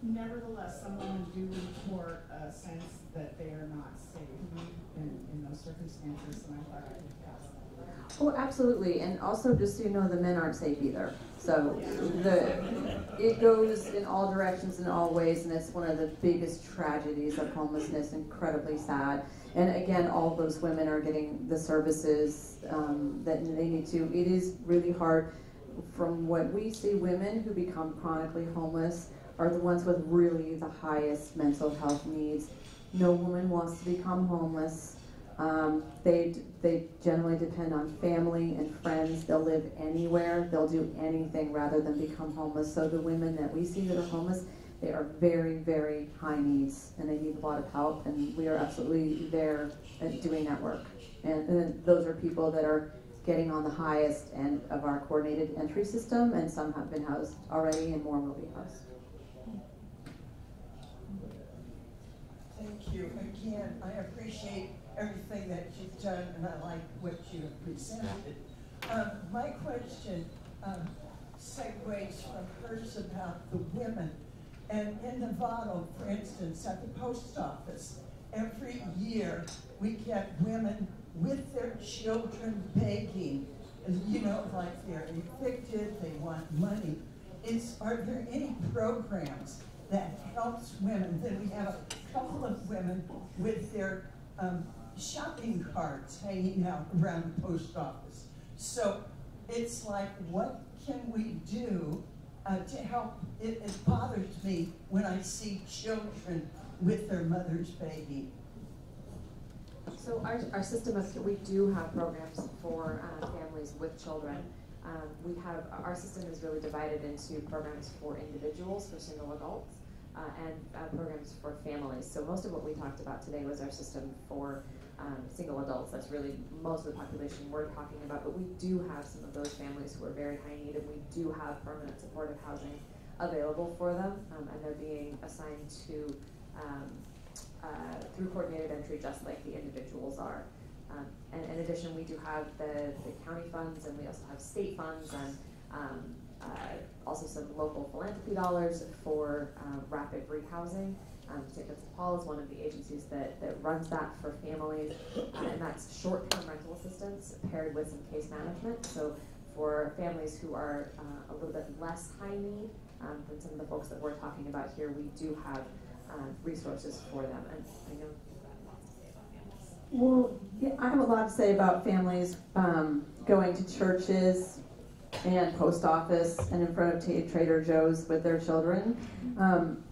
Nevertheless, some women do report a sense that they are not safe in, in those circumstances, and I thought I would pass that. Oh, absolutely, and also just so you know, the men aren't safe either. So the, it goes in all directions in all ways, and it's one of the biggest tragedies of homelessness, incredibly sad. And again, all those women are getting the services um, that they need to. It is really hard. From what we see, women who become chronically homeless are the ones with really the highest mental health needs. No woman wants to become homeless. Um, they, they generally depend on family and friends. They'll live anywhere. They'll do anything rather than become homeless. So the women that we see that are homeless, they are very, very high needs and they need a lot of help. And we are absolutely there doing that work. And, and those are people that are getting on the highest end of our coordinated entry system, and some have been housed already, and more will be housed. Thank you. Again, I appreciate everything that you've done, and I like what you have presented. Um, my question um, segues from hers about the women. And in Novato, for instance, at the post office, every year we get women with their children begging. You know, like they're evicted, they want money. Is, are there any programs that helps women? Then we have a couple of women with their um, shopping carts hanging out around the post office. So it's like, what can we do uh, to help? It, it bothers me when I see children with their mothers baby. So our, our system of, we do have programs for uh, families with children. Um, we have, our system is really divided into programs for individuals, for single adults, uh, and uh, programs for families. So most of what we talked about today was our system for um, single adults. That's really most of the population we're talking about. But we do have some of those families who are very high need, and we do have permanent supportive housing available for them, um, and they're being assigned to um, uh, through coordinated entry, just like the individuals are. Um, and in addition, we do have the, the county funds, and we also have state funds, and um, uh, also some local philanthropy dollars for uh, rapid rehousing. Um, St. Vincent Paul is one of the agencies that, that runs that for families, uh, and that's short-term rental assistance paired with some case management. So for families who are uh, a little bit less high need um, than some of the folks that we're talking about here, we do have um, resources for them. And I know Well, yeah, I have a lot to say about families um, going to churches and post office and in front of Trader Joe's with their children. Um,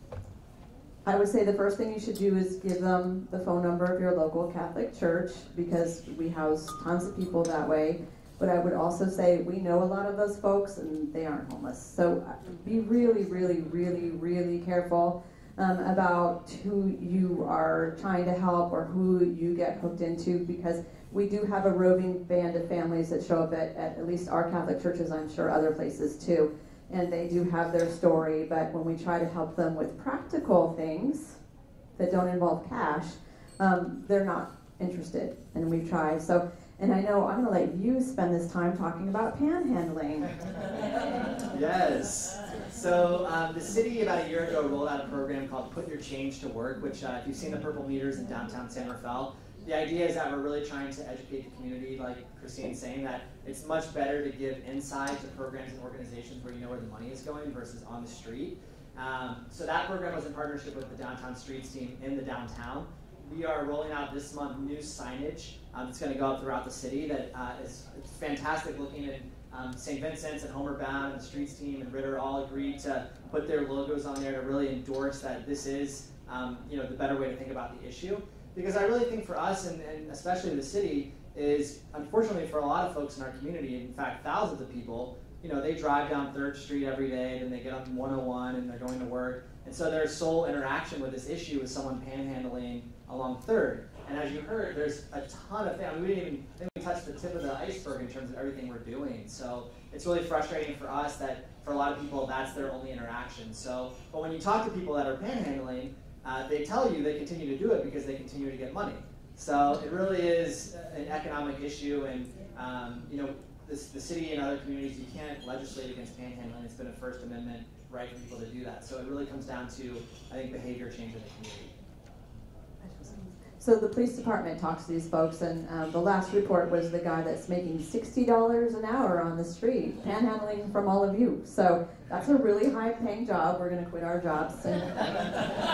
I would say the first thing you should do is give them the phone number of your local Catholic church because we house tons of people that way. But I would also say we know a lot of those folks and they aren't homeless. So uh, be really, really, really, really careful um, about who you are trying to help or who you get hooked into because we do have a roving band of families that show up at, at, at least our Catholic churches, I'm sure other places too. And they do have their story, but when we try to help them with practical things that don't involve cash, um, they're not interested. And we try. So, and I know I'm going to let you spend this time talking about panhandling. Yes. So um, the city about a year ago rolled out a program called Put Your Change to Work, which uh, if you've seen the purple meters in downtown San Rafael, the idea is that we're really trying to educate the community, like Christine's saying, that it's much better to give insight to programs and organizations where you know where the money is going versus on the street. Um, so that program was in partnership with the Downtown Streets team in the downtown. we are rolling out this month new signage um, that's going to go up throughout the city that uh, is fantastic looking. And um, St. Vincent's and Homeward Bound and the Streets team and Ritter all agreed to put their logos on there to really endorse that this is um, you know the better way to think about the issue. Because I really think for us and, and especially the city is unfortunately for a lot of folks in our community, in fact thousands of people, you know they drive down Third Street every day, and they get on 101 and they're going to work, and so their sole interaction with this issue is someone panhandling along Third. And as you heard, there's a ton of mean, we didn't even Touched the tip of the iceberg in terms of everything we're doing. So it's really frustrating for us that for a lot of people that's their only interaction. So, but when you talk to people that are panhandling, uh, they tell you they continue to do it because they continue to get money. So it really is an economic issue, and um, you know, this, the city and other communities, you can't legislate against panhandling. It's been a First Amendment right for people to do that. So it really comes down to, I think, behavior change in the community. So the police department talks to these folks, and um, the last report was the guy that's making sixty dollars an hour on the street, panhandling from all of you. So that's a really high-paying job. We're going to quit our jobs and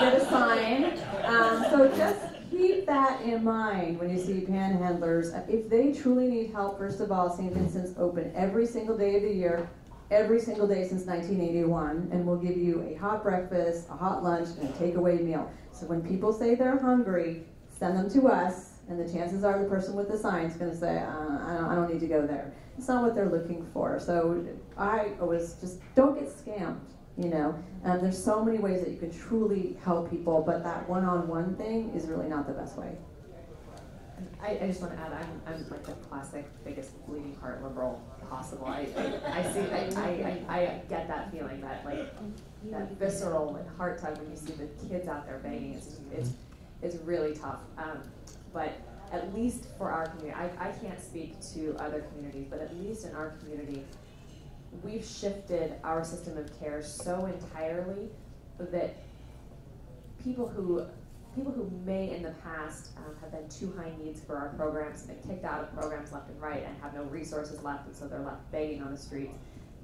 get a sign. Um, so just keep that in mind when you see panhandlers. If they truly need help, first of all, St. Vincent's open every single day of the year, every single day since 1981, and we'll give you a hot breakfast, a hot lunch, and a takeaway meal. So when people say they're hungry, send them to us, and the chances are the person with the sign is going to say, uh, I, don't, I don't need to go there. It's not what they're looking for. So I always just don't get scammed. You know, um, there's so many ways that you can truly help people, but that one-on-one thing is really not the best way. I, I just want to add, I'm, I'm like the classic biggest bleeding heart liberal possible. I, I, I see, I, I, I, I get that feeling, that like, that visceral like, heart tug when you see the kids out there begging. It's, it's is really tough. Um, but at least for our community, I, I can't speak to other communities, but at least in our community, we've shifted our system of care so entirely that people who people who may in the past um, have been too high needs for our programs, been kicked out of programs left and right, and have no resources left, and so they're left begging on the streets.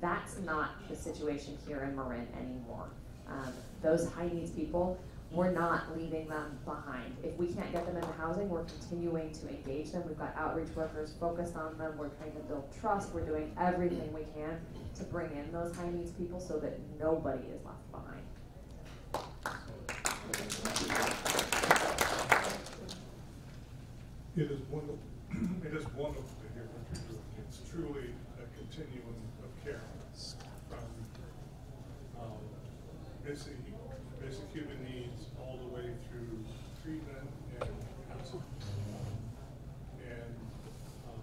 That's not the situation here in Marin anymore. Um, those high needs people we're not leaving them behind. If we can't get them into housing, we're continuing to engage them. We've got outreach workers focused on them. We're trying to build trust. We're doing everything we can to bring in those high needs people so that nobody is left behind. It is wonderful. *clears throat* it is wonderful to hear what you're doing. It's truly a continuum of care from um, basic, basic human needs all the way through treatment and counseling. And um,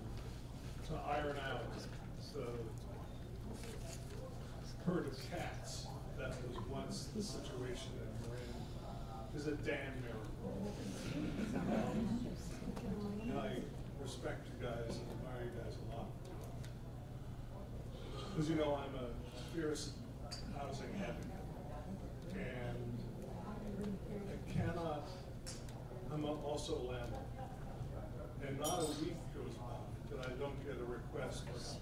to iron out the herd of cats that was once the situation that we're in is a damn miracle. Um, and I respect you guys and admire you guys a lot. As you know, I'm a fierce housing advocate. And I cannot, I'm also a landlord. And not a week goes by that I don't get a request for help.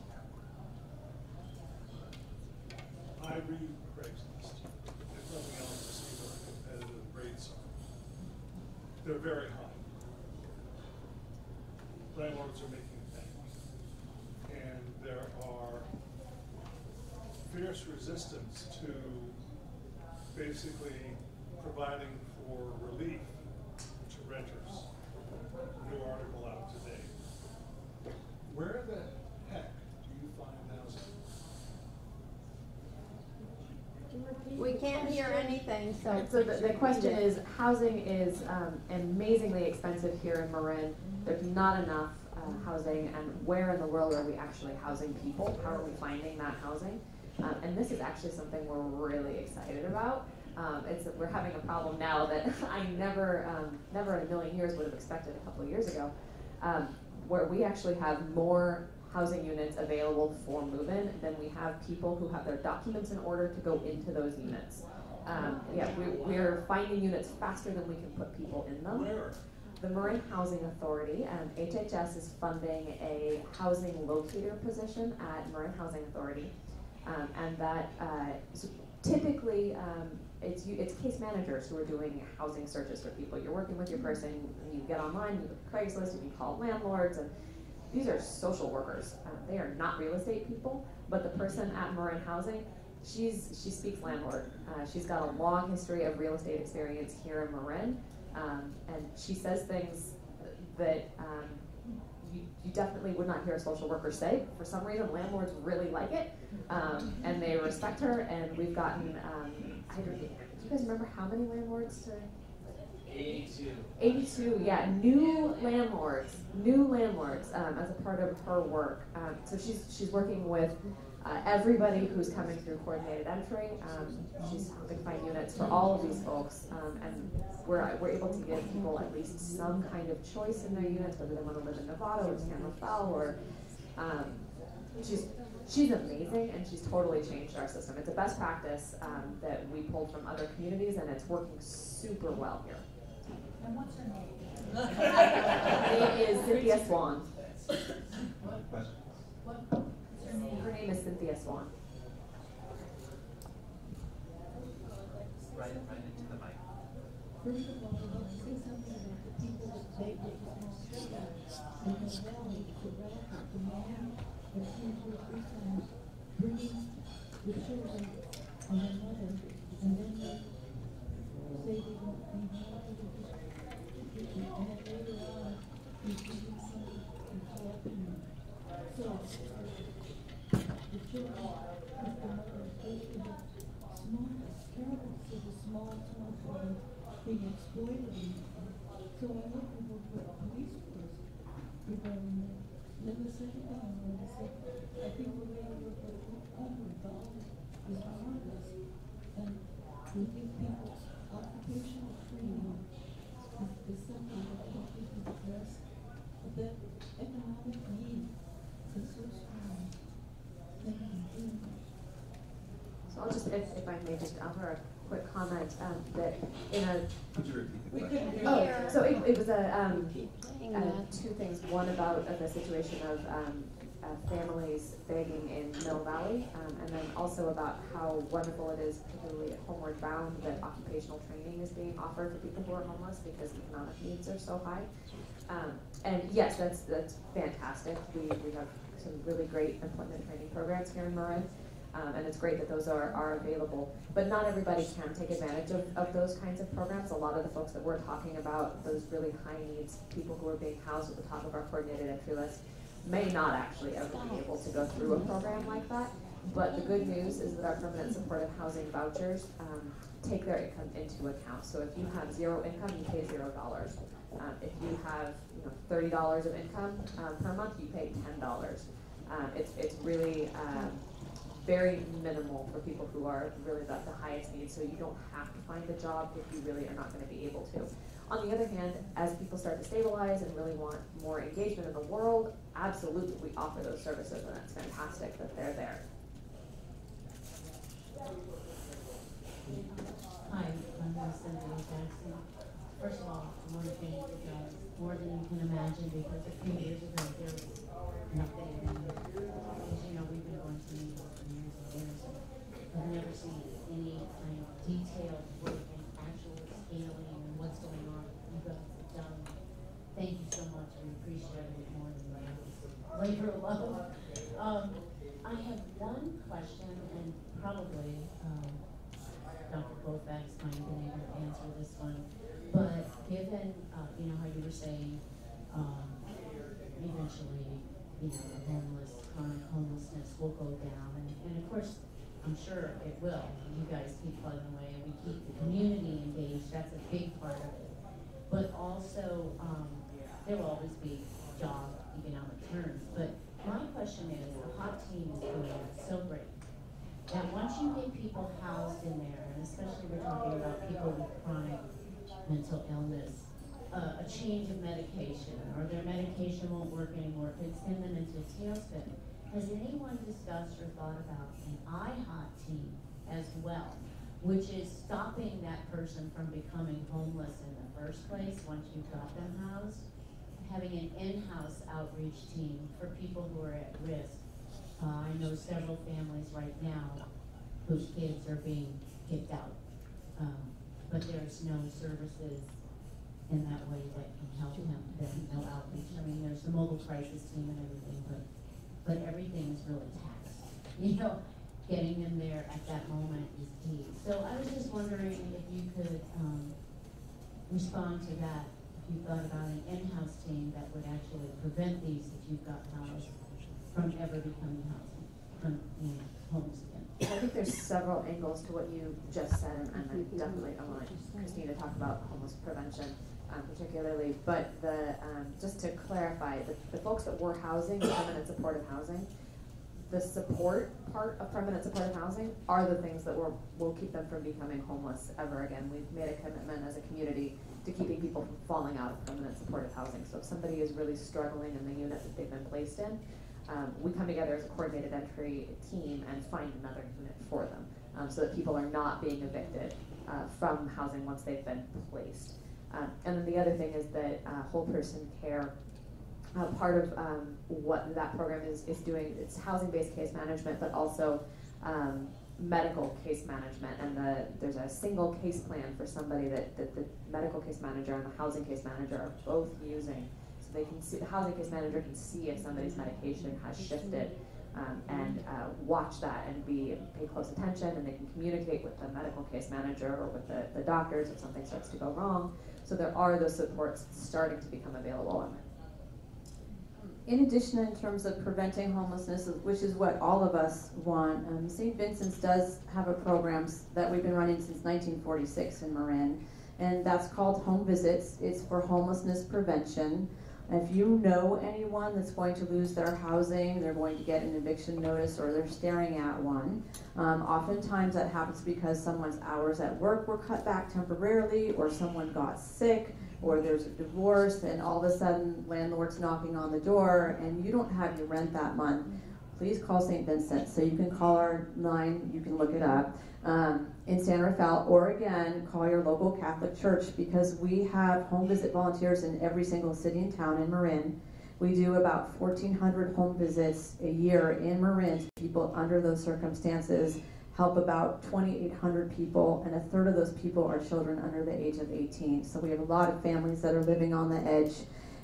I read Craigslist, if nothing else, to see what the competitive rates are. They're very high. Landlords are making bank. And there are fierce resistance to basically providing for relief to renters. New article out today. Where the heck do you find housing? We can't anything, so. So the, the question is, housing is um, amazingly expensive here in Marin. There's not enough uh, housing, and where in the world are we actually housing people? How are we finding that housing? Um, and this is actually something we're really excited about. Um, it's we're having a problem now that *laughs* I never, um, never in a million years would have expected a couple of years ago, um, where we actually have more housing units available for move-in than we have people who have their documents in order to go into those units. Um, yeah, we, we're finding units faster than we can put people in them. Where? The Marin Housing Authority, um, HHS is funding a housing locator position at Marin Housing Authority. Um, and that uh, so typically um, it's you, it's case managers who are doing housing searches for people. You're working with your person, you get online, you look at Craigslist, you call landlords, and these are social workers. Uh, they are not real estate people, but the person at Marin Housing, she's she speaks landlord. Uh, she's got a long history of real estate experience here in Marin, um, and she says things that um, you, you definitely would not hear a social worker say. For some reason, landlords really like it, um, and they respect her. And we've gotten, um, I don't, do you guys remember how many landlords to? 82. 82, yeah, new landlords, new landlords um, as a part of her work. Um, so she's she's working with uh, everybody who's coming through coordinated entry. Um, she's helping find units for all of these folks, um, and we're we're able to give people at least some kind of choice in their units, whether they want to live in Novato or San Rafael or. Um, she's she's amazing, and she's totally changed our system. It's a best practice um, that we pulled from other communities, and it's working super well here. And what's her name? *laughs* Her name is Cynthia Swan. What's her name? Her name is Cynthia Swan. Right, right into the mic. First of all, I want to say something about the people that they were in the valley, the Ralph, the man that came three times, bringing the children and their mother, and then they say they don't need help, they just, and then later on, you can do something and helping them. So, the children, with the mother, they should be small, it's terrible, so the small town children being exploited. So I look at what the police force the second thing I wanted to say, I think the way we look at over dollars is hard us. And we give people occupational training is, is something that can't be addressed. But that economic need is so strong. Thank you. So I'll just, if, if I may just offer a comment, um, that in a. Could you repeat We couldn't Oh, so it, it was a, um, Hang uh, two things. One about uh, the situation of, um, uh, families begging in Mill Valley, um, and then also about how wonderful it is, particularly at Homeward Bound, that occupational training is being offered for people who are homeless because economic needs are so high. Um, and yes, that's, that's fantastic. We, we have some really great employment training programs here in Marin. Um, and it's great that those are, are available. But not everybody can take advantage of, of those kinds of programs. A lot of the folks that we're talking about, those really high needs, people who are being housed at the top of our coordinated entry list, may not actually ever be able to go through a program like that. But the good news is that our permanent supportive housing vouchers um, take their income into account. So if you have zero income, you pay zero dollars. Um, if you have you know thirty dollars of income um, per month, you pay ten dollars. Um, it's it's really um, very minimal for people who are really the, the highest needs. So you don't have to find a job if you really are not going to be able to. On the other hand, as people start to stabilize and really want more engagement in the world, absolutely we offer those services, and it's fantastic that they're there. Hi, is Cynthia Jackson. First of all, I want to thank you guys more than you can imagine because a few years ago there was nothing. And as you know, we've been going to meetings for years and years. and I've never seen any kind of detailed work and actual scaling and what's going on. You guys have done. Thank you so much. We appreciate it more than labor *laughs* love. Um, I have one question and probably, um, Dr. Colfax might have been able to answer this one. But given, uh, you know, how you were saying, um, eventually, you know, homeless, chronic homelessness will go down. And, and of course, I'm sure it will. You guys keep plugging away and we keep the community engaged. That's a big part of it. But also, um, there will always be job economic terms. But my question is, the HOT team is doing so great. That once you get people housed in there, and especially we're talking about people with chronic mental illness, uh, a change of medication, or their medication won't work anymore, could send them into a tailspin. Has anyone discussed or thought about an IHOT team as well, which is stopping that person from becoming homeless in the first place once you've got them housed? Having an in-house outreach team for people who are at risk. Uh, I know several families right now whose kids are being kicked out um, but there's no services in that way that can help them. there's no outreach, I mean, there's the mobile crisis team and everything, but, but everything is really taxed. *laughs* You know, getting them there at that moment is key. So I was just wondering if you could, um, respond to that, if you thought about an in-house team that would actually prevent these if you've got housed from ever becoming housing, from, you know, homeless again. I think there's several angles to what you just said, and and I definitely, I want Christine to talk about homeless prevention um, particularly, but the, um, just to clarify, the, the folks that we're housing, permanent supportive housing, the support part of permanent supportive housing are the things that will, will keep them from becoming homeless ever again. We've made a commitment as a community to keeping people from falling out of permanent supportive housing. So if somebody is really struggling in the unit that they've been placed in, um, we come together as a coordinated entry team and find another unit for them, um, so that people are not being evicted uh, from housing once they've been placed. Um, and then the other thing is that uh, whole person care uh, part of um, what that program is, is doing, it's housing-based case management, but also um, medical case management. And the, there's a single case plan for somebody that, that the medical case manager and the housing case manager are both using. So they can see, the housing case manager can see if somebody's medication has shifted um, and uh, watch that and be pay close attention and they can communicate with the medical case manager or with the, the doctors if something starts to go wrong. So there are those supports starting to become available in addition, in terms of preventing homelessness, which is what all of us want, um, St. Vincent's does have a program that we've been running since 1946 in Marin, and that's called Home Visits. It's for homelessness prevention. If you know anyone that's going to lose their housing, they're going to get an eviction notice, or they're staring at one, um, oftentimes that happens because someone's hours at work were cut back temporarily, or someone got sick, or there's a divorce and all of a sudden landlord's knocking on the door and you don't have your rent that month, please call St. Vincent. So you can call our line, you can look it up, um, in San Rafael, or again, call your local Catholic church because we have home visit volunteers in every single city and town in Marin. We do about 1,400 home visits a year in Marin to people under those circumstances help about 2,800 people, and a third of those people are children under the age of 18. So we have a lot of families that are living on the edge,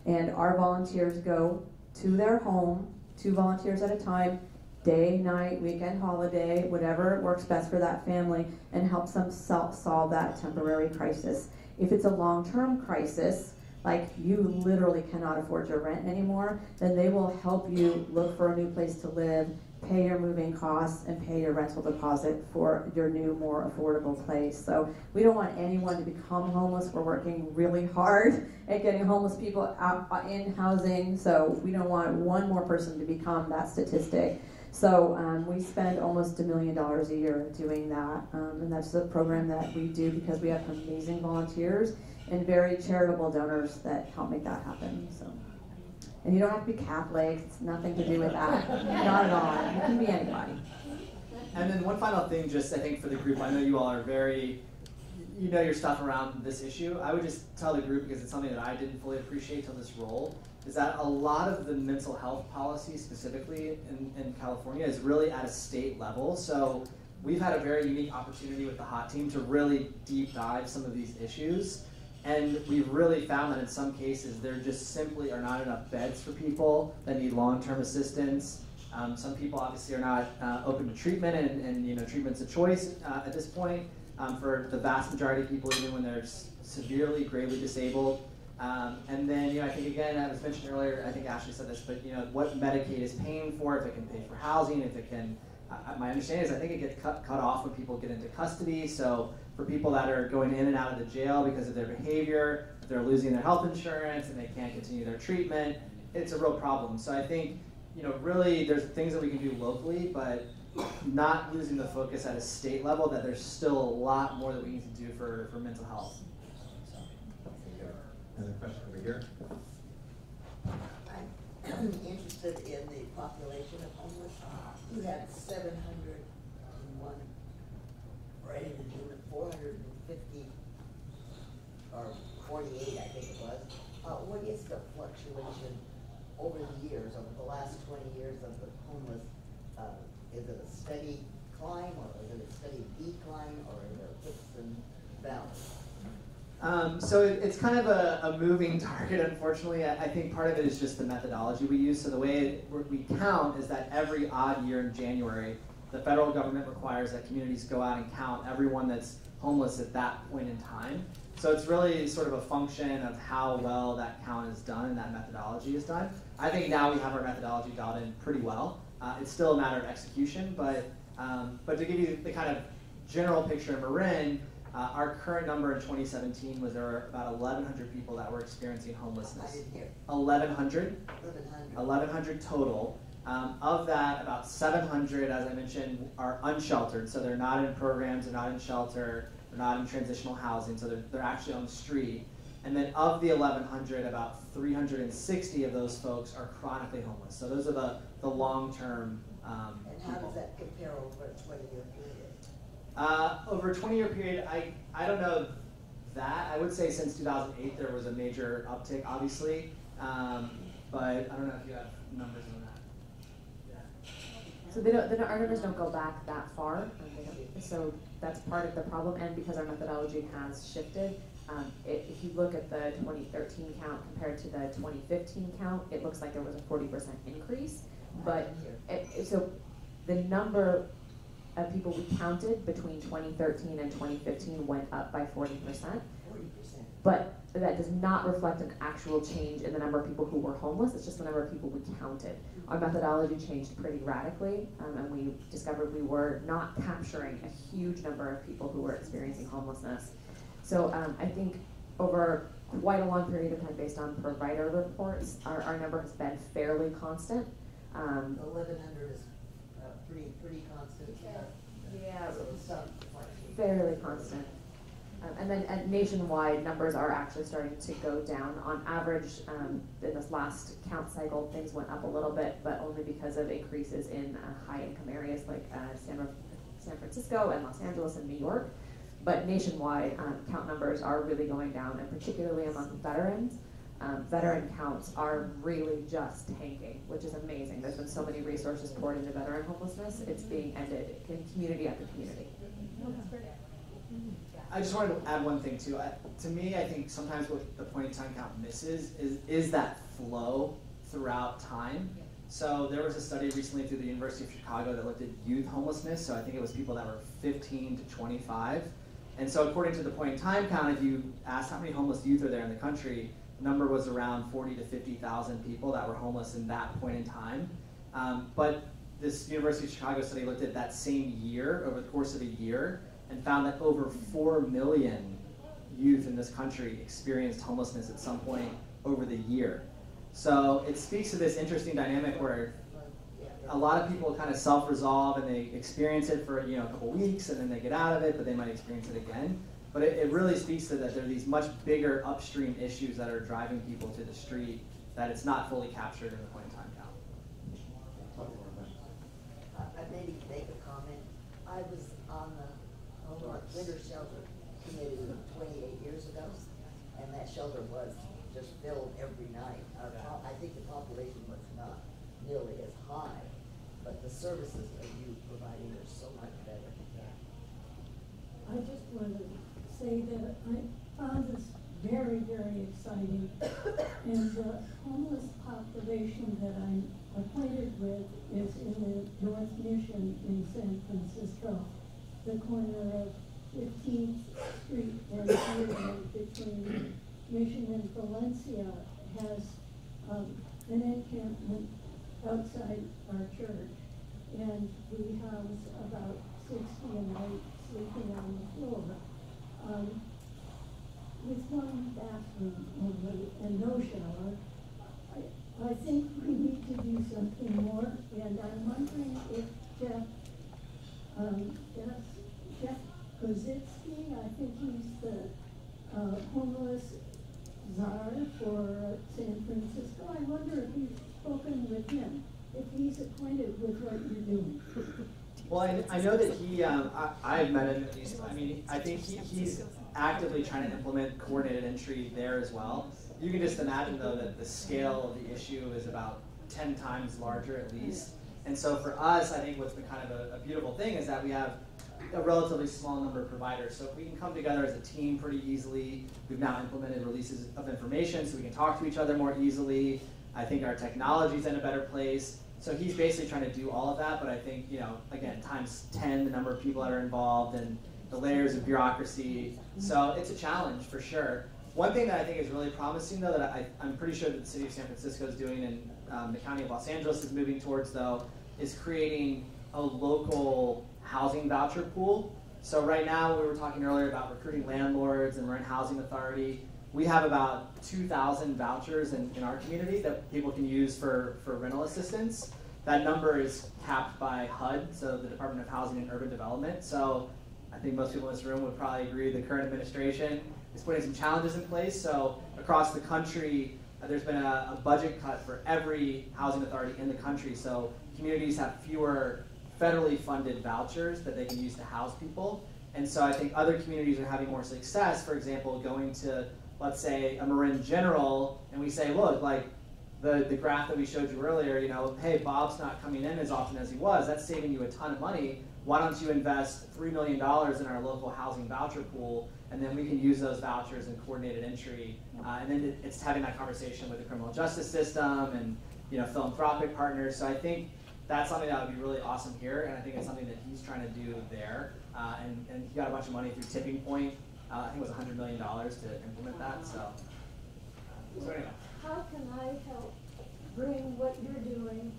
and our volunteers go to their home, two volunteers at a time, day, night, weekend, holiday, whatever works best for that family, and helps them solve that temporary crisis. If it's a long-term crisis, like you literally cannot afford your rent anymore, then they will help you look for a new place to live pay your moving costs and pay your rental deposit for your new, more affordable place. So we don't want anyone to become homeless. We're working really hard at getting homeless people out in housing. So we don't want one more person to become that statistic. So um, we spend almost a million dollars a year doing that. Um, and that's the program that we do because we have amazing volunteers and very charitable donors that help make that happen. So. And you don't have to be Catholic, it's nothing to do with that. Not at all. You can be anybody. And then one final thing, just I think for the group, I know you all are very, you know your stuff around this issue. I would just tell the group, because it's something that I didn't fully appreciate till this role, is that a lot of the mental health policy specifically in, in California is really at a state level. So we've had a very unique opportunity with the HOT team to really deep dive some of these issues. And we've really found that in some cases there just simply are not enough beds for people that need long-term assistance. Um, some people obviously are not uh, open to treatment, and, and, you know treatment's a choice uh, at this point um, for the vast majority of people, even when they're severely, gravely disabled. Um, and then, you know, I think again, as was mentioned earlier, I think Ashley said this, but you know, what Medicaid is paying for, if it can pay for housing, if it can. Uh, my understanding is I think it gets cut, cut off when people get into custody. So for people that are going in and out of the jail because of their behavior, if they're losing their health insurance and they can't continue their treatment, it's a real problem. So I think, you know, really there's things that we can do locally, but not losing the focus at a state level that there's still a lot more that we need to do for, for mental health. Another question over here. I'm *clears throat* interested in the population of homeless. You had 701 right in June 450 or 48, I think it was. Uh, what is the fluctuation over the years, over the last 20 years of the homeless? Uh, is it a steady climb or is it a steady decline or is there fits and Valley? Um, so it, it's kind of a, a moving *laughs* target, unfortunately. I, I think part of it is just the methodology we use. So the way it, we count is that every odd year in January, the federal government requires that communities go out and count everyone that's homeless at that point in time. So it's really sort of a function of how well that count is done and that methodology is done. I think now we have our methodology dialed in pretty well. Uh, it's still a matter of execution, but um, but to give you the kind of general picture in Marin, uh, our current number in 2017 was there were about 1,100 people that were experiencing homelessness. I didn't hear. 1,100. 1,100. 1,100 total. Um, of that, about 700, as I mentioned, are unsheltered. So they're not in programs, they're not in shelter, they're not in transitional housing, so they're, they're actually on the street. And then of the 1,100, about 360 of those folks are chronically homeless. So those are the, the long-term um, And how people. does that compare over twenty-year period? Uh, over a 20-year period, I, I don't know that. I would say since 2008 there was a major uptick, obviously. Um, but I don't know if you have numbers on that. So they don't, don't, our numbers don't go back that far, so that's part of the problem, and because our methodology has shifted, um, i- if you look at the twenty thirteen count compared to the twenty fifteen count, it looks like there was a forty percent increase, but, it, it- so the number of people we counted between twenty thirteen and twenty fifteen went up by forty percent. Forty percent. But that does not reflect an actual change in the number of people who were homeless, it's just the number of people we counted. Our methodology changed pretty radically, um, and we discovered we were not capturing a huge number of people who were experiencing homelessness. So um, I think over quite a long period of time, based on provider reports, our, our number has been fairly constant. Um, Eleven hundred is pretty, pretty constant. Yeah. So some fairly constant. Um, and then uh, nationwide, numbers are actually starting to go down. On average, um, in this last count cycle, things went up a little bit, but only because of increases in uh, high income areas like uh, San, San Francisco and Los Angeles and New York. But nationwide, um, count numbers are really going down, and particularly among veterans. Um, veteran counts are really just tanking, which is amazing. There's been so many resources poured into veteran homelessness. It's being ended in community after community. I just wanted to add one thing too. I, to me, I think sometimes what the point in time count misses is is that flow throughout time. So there was a study recently through the University of Chicago that looked at youth homelessness. So I think it was people that were 15 to 25. And so according to the point in time count, if you ask how many homeless youth are there in the country, number was around 40 to 50,000 people that were homeless in that point in time. Um, but this University of Chicago study looked at that same year, over the course of a year, and found that over 4 million youth in this country experienced homelessness at some point over the year. So it speaks to this interesting dynamic where a lot of people kind of self-resolve and they experience it for you know a couple weeks and then they get out of it, but they might experience it again. But it, it really speaks to that there are these much bigger upstream issues that are driving people to the street that it's not fully captured in the point in time count. I, I maybe make a comment. I was on the homeless winter shelter committee twenty-eight years ago, and that shelter was just filled every night. Our, po- I think the population was not nearly as high, but the services that you providing are so much better. I just want to say that I found this very, very exciting. And the homeless population that I'm acquainted with is in the North Mission in San Francisco, the corner of Fifteenth Street and between Mission and Valencia has um, an encampment outside our church. And we house about sixty a night sleeping on the floor. Um, with one bathroom only and no shower. I, I think we need to do something more, and I'm wondering if Jeff, um, Jeff, Jeff Kositsky, I think he's the, uh, homeless czar for San Francisco. I wonder if you've spoken with him, if he's acquainted with what you're doing. Well, I, I know that he, um, I, I've met him at least, I mean, I think he, he's actively trying to implement coordinated entry there as well. You can just imagine though that the scale of the issue is about ten times larger at least. And so for us, I think what's been kind of a, a beautiful thing is that we have a relatively small number of providers. So if we can come together as a team pretty easily, we've now implemented releases of information so we can talk to each other more easily. I think our technology's in a better place. So he's basically trying to do all of that, but I think, you know, again, times 10 the number of people that are involved and the layers of bureaucracy. So it's a challenge for sure. One thing that I think is really promising, though, that I, I'm pretty sure that the city of San Francisco is doing and um, the county of Los Angeles is moving towards, though, is creating a local housing voucher pool. So right now, we were talking earlier about recruiting landlords and we're in housing authority. We have about 2,000 vouchers in, in our community that people can use for, for rental assistance. That number is capped by HUD, so the Department of Housing and Urban Development. So I think most people in this room would probably agree the current administration is putting some challenges in place. So across the country, uh, there's been a, a, budget cut for every housing authority in the country. So communities have fewer federally funded vouchers that they can use to house people. And so I think other communities are having more success, for example, going to, let's say, a Marin General, and we say, look, like, the, the graph that we showed you earlier, you know, hey, Bob's not coming in as often as he was. That's saving you a ton of money. Why don't you invest $3 million in our local housing voucher pool, and then we can use those vouchers in coordinated entry. Uh, and then it's having that conversation with the criminal justice system and, you know, philanthropic partners. So I think that's something that would be really awesome here, and I think it's something that he's trying to do there. Uh, and, and he got a bunch of money through Tipping Point. Uh, I think it was $100 million to implement that. So, so anyway. How can I help bring what you're doing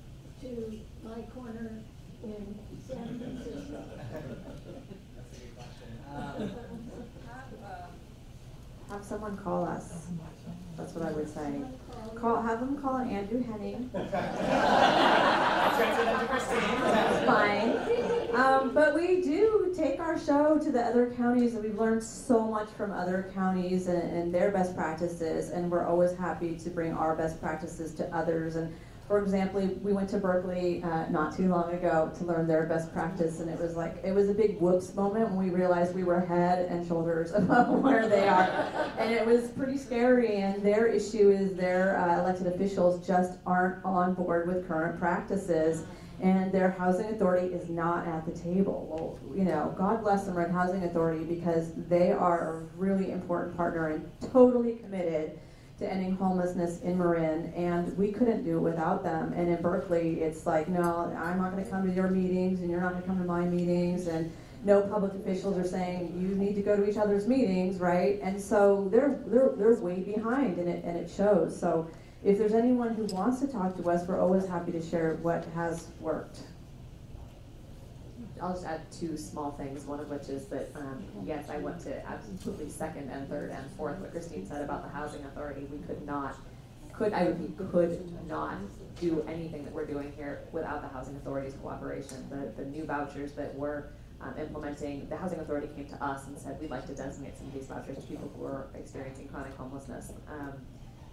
to my corner in San Francisco? *laughs* That's a good question. Um, *laughs* have someone call us. That's what I would say. Call, have them call Andrew Hening. *laughs* Fine. Um, but we do take our show to the other counties, and we've learned so much from other counties and, and their best practices, and we're always happy to bring our best practices to others. And for example, we went to Berkeley uh, not too long ago to learn their best practice, and it was like it was a big whoops moment when we realized we were head and shoulders *laughs* above where they are, and it was pretty scary. And their issue is their uh, elected officials just aren't on board with current practices. And their housing authority is not at the table. Well, you know, God bless the Red Housing Authority because they are a really important partner and totally committed to ending homelessness in Marin, and we couldn't do it without them. And in Berkeley, it's like, no, I'm not going to come to your meetings, and you're not going to come to my meetings, and no public officials are saying you need to go to each other's meetings, right? And so they're they're they're way behind, and it and it shows. So if there's anyone who wants to talk to us, we're always happy to share what has worked. I'll just add two small things, one of which is that, um, yes, I want to absolutely second and third and fourth what Christine said about the housing authority. We could not, could, I could not do anything that we're doing here without the housing authority's cooperation. The, the new vouchers that we're um, implementing, the housing authority came to us and said, we'd like to designate some of these vouchers to people who are experiencing chronic homelessness. Um,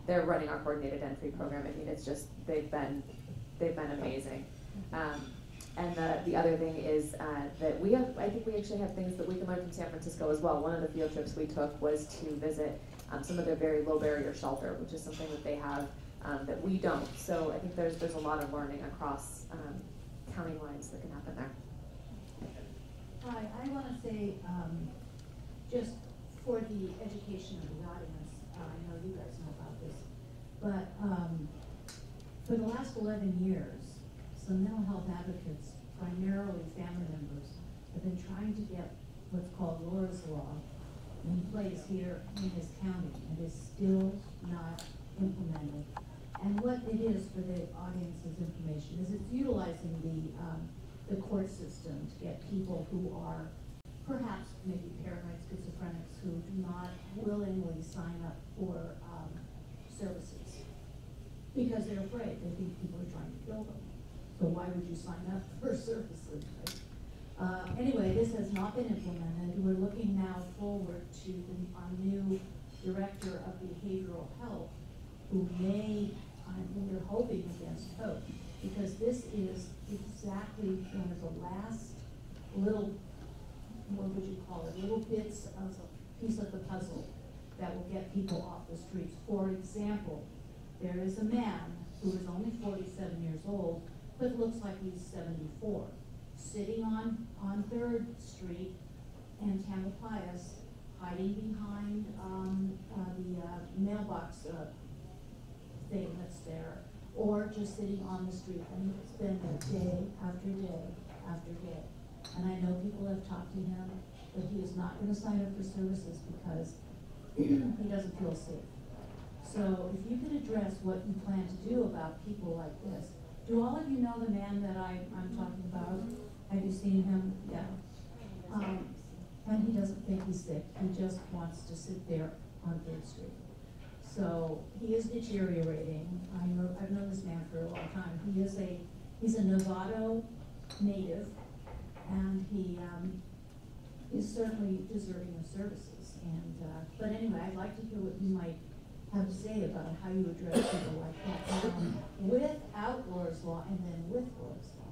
they're running our coordinated entry program. I mean, it's just, they've been, they've been amazing. Um, and the, the other thing is uh, that we have, I think we actually have things that we can learn from San Francisco as well. One of the field trips we took was to visit um, some of their very low barrier shelter, which is something that they have um, that we don't. So I think there's, there's a lot of learning across um, county lines that can happen there. Hi, I want to say, um, just for the education of the audience, uh, I know you guys know about this, but um, for the last 11 years, some mental health advocates, primarily family members, have been trying to get what's called Laura's Law in place here in this county. It is still not implemented. And what it is for the audience's information is it's utilizing the, um, the court system to get people who are perhaps maybe paranoid schizophrenics who do not willingly sign up for um, services because they're afraid. They think people are trying to kill them. So why would you sign up for services, right? Uh, anyway, this has not been implemented. We're looking now forward to the, our new director of behavioral health, who may, I mean, we're hoping against hope, because this is exactly one of the last little, what would you call it, little bits of a piece of the puzzle that will get people off the streets. For example, there is a man who is only 47 years old but looks like he's 74. sitting on, on Third Street and Tamalpais, hiding behind, um, uh, the, uh, mailbox, uh, thing that's there, or just sitting on the street, and it's been day after day after day. And I know people have talked to him, but he is not gonna sign up for services because he doesn't feel safe. So if you could address what you plan to do about people like this. Do all of you know the man that I, I'm talking about? Have you seen him? Yeah. Um, and he doesn't think he's sick, he just wants to sit there on Third Street. So he is deteriorating. I know, I've known this man for a long time. He is a, he's a Novato native, and he, um, is certainly deserving of services. And, uh, but anyway, I'd like to hear what you might have to say about how you address people like that, without Laura's Law and then with Laura's Law.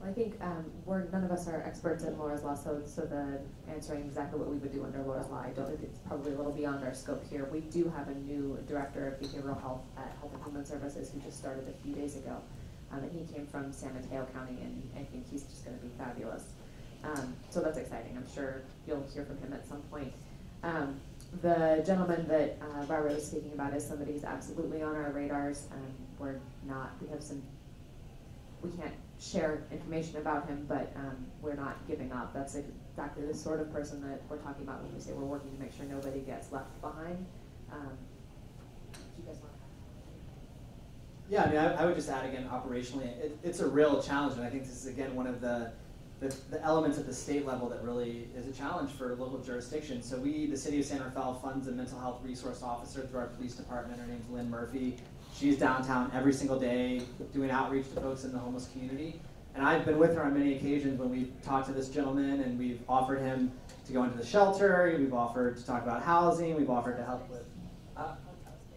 Well, I think, um, we're, none of us are experts in Laura's Law, so, so the answering exactly what we would do under Laura's Law, I don't, think it's probably a little beyond our scope here. We do have a new director of behavioral health at Health and Human Services who just started a few days ago. Um, and he came from San Mateo County, and I think he's just gonna be fabulous. Um, so that's exciting, I'm sure you'll hear from him at some point. Um, the gentleman that, uh, Barbara was speaking about is somebody who's absolutely on our radars, um, we're not, we have some, we can't share information about him, but, um, we're not giving up. That's exactly the sort of person that we're talking about when we say we're working to make sure nobody gets left behind. Um, you guys want? Yeah, I mean, I, I would just add again, operationally, it, it's a real challenge, and I think this is again one of the, the, the elements at the state level that really is a challenge for local jurisdictions. So we, the city of San Rafael, funds a mental health resource officer through our police department. Her name's Lynn Murphy. She's downtown every single day doing outreach to folks in the homeless community. And I've been with her on many occasions when we've talked to this gentleman and we've offered him to go into the shelter, we've offered to talk about housing, we've offered to help with uh,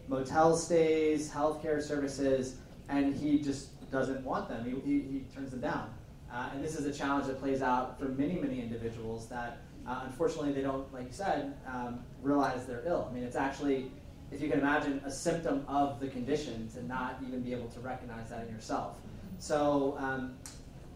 motel stays, healthcare services, and he just doesn't want them. He, he, he turns them down. Uh, and this is a challenge that plays out for many, many individuals that uh, unfortunately they don't, like you said, um, realize they're ill. I mean, it's actually, if you can imagine, a symptom of the condition to not even be able to recognize that in yourself. So um,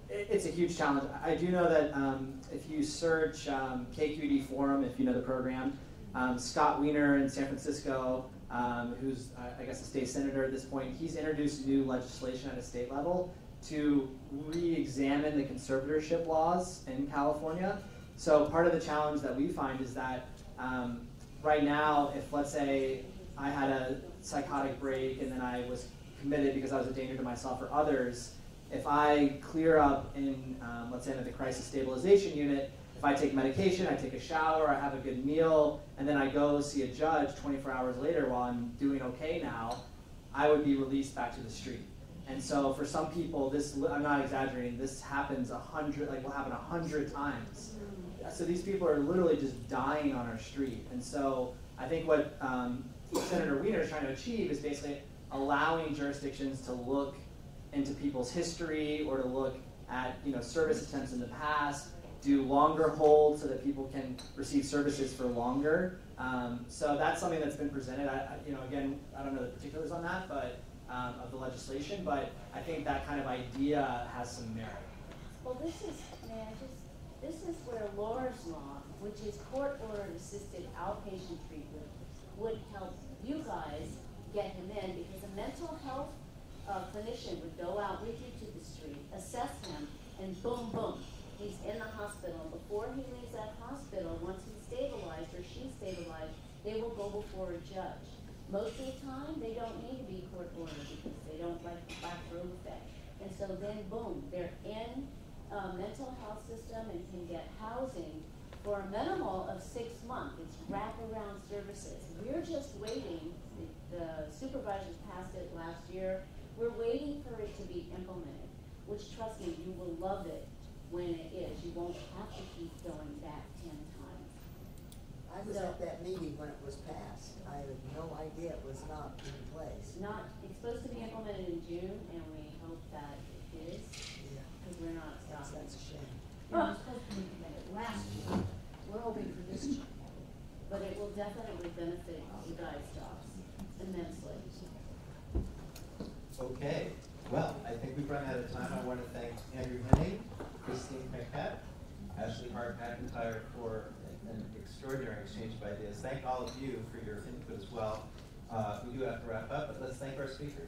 it, it's a huge challenge. I do know that um, if you search um, KQED Forum, if you know the program, um, Scott Wiener in San Francisco, um, who's, I guess, a state senator at this point, he's introduced new legislation at a state level to re-examine the conservatorship laws in California. So part of the challenge that we find is that um, right now, if let's say I had a psychotic break and then I was committed because I was a danger to myself or others, if I clear up in, um, let's say, in the crisis stabilization unit, if I take medication, I take a shower, I have a good meal, and then I go see a judge 24 hours later while I'm doing okay now, I would be released back to the street. And so for some people, this, I'm not exaggerating, this happens a hundred, like will happen a hundred times. So these people are literally just dying on our street. And so I think what um, Senator Wiener is trying to achieve is basically allowing jurisdictions to look into people's history or to look at you know service attempts in the past, do longer holds so that people can receive services for longer. Um, so that's something that's been presented. I, I, you know, again, I don't know the particulars on that, but um, of the legislation, but I think that kind of idea has some merit. Well, this is, may I just, this is where Laura's Law, which is court-ordered assisted outpatient treatment, would help you guys get him in, because a mental health uh, clinician would go out with you to the street, assess him, and boom, boom, he's in the hospital. And before he leaves that hospital, once he's stabilized or she's stabilized, they will go before a judge. Most of the time, they don't need to be court ordered because they don't like the back room effect. And so then, boom, they're in a mental health system and can get housing for a minimal of six months. It's wraparound services. We're just waiting. The, supervisors passed it last year. We're waiting for it to be implemented, which trust me, you will love it when it is. You won't have to keep going back. I was So- at that meeting when it was passed. I had no idea it was not in place. Not, it's supposed to be implemented in June, and we hope that it is, Yeah, because we're not that's, stopping. that's a shame. It was supposed to be implemented last year. We're hoping for this year. But it will definitely benefit you guys' jobs immensely. Okay, well, I think we've run out of time. I want to thank Andrew Hening, Christine Paquette, Ashley Hart McIntyre for an extraordinary exchange of ideas. Thank all of you for your input as well. Uh, we do have to wrap up, but let's thank our speakers.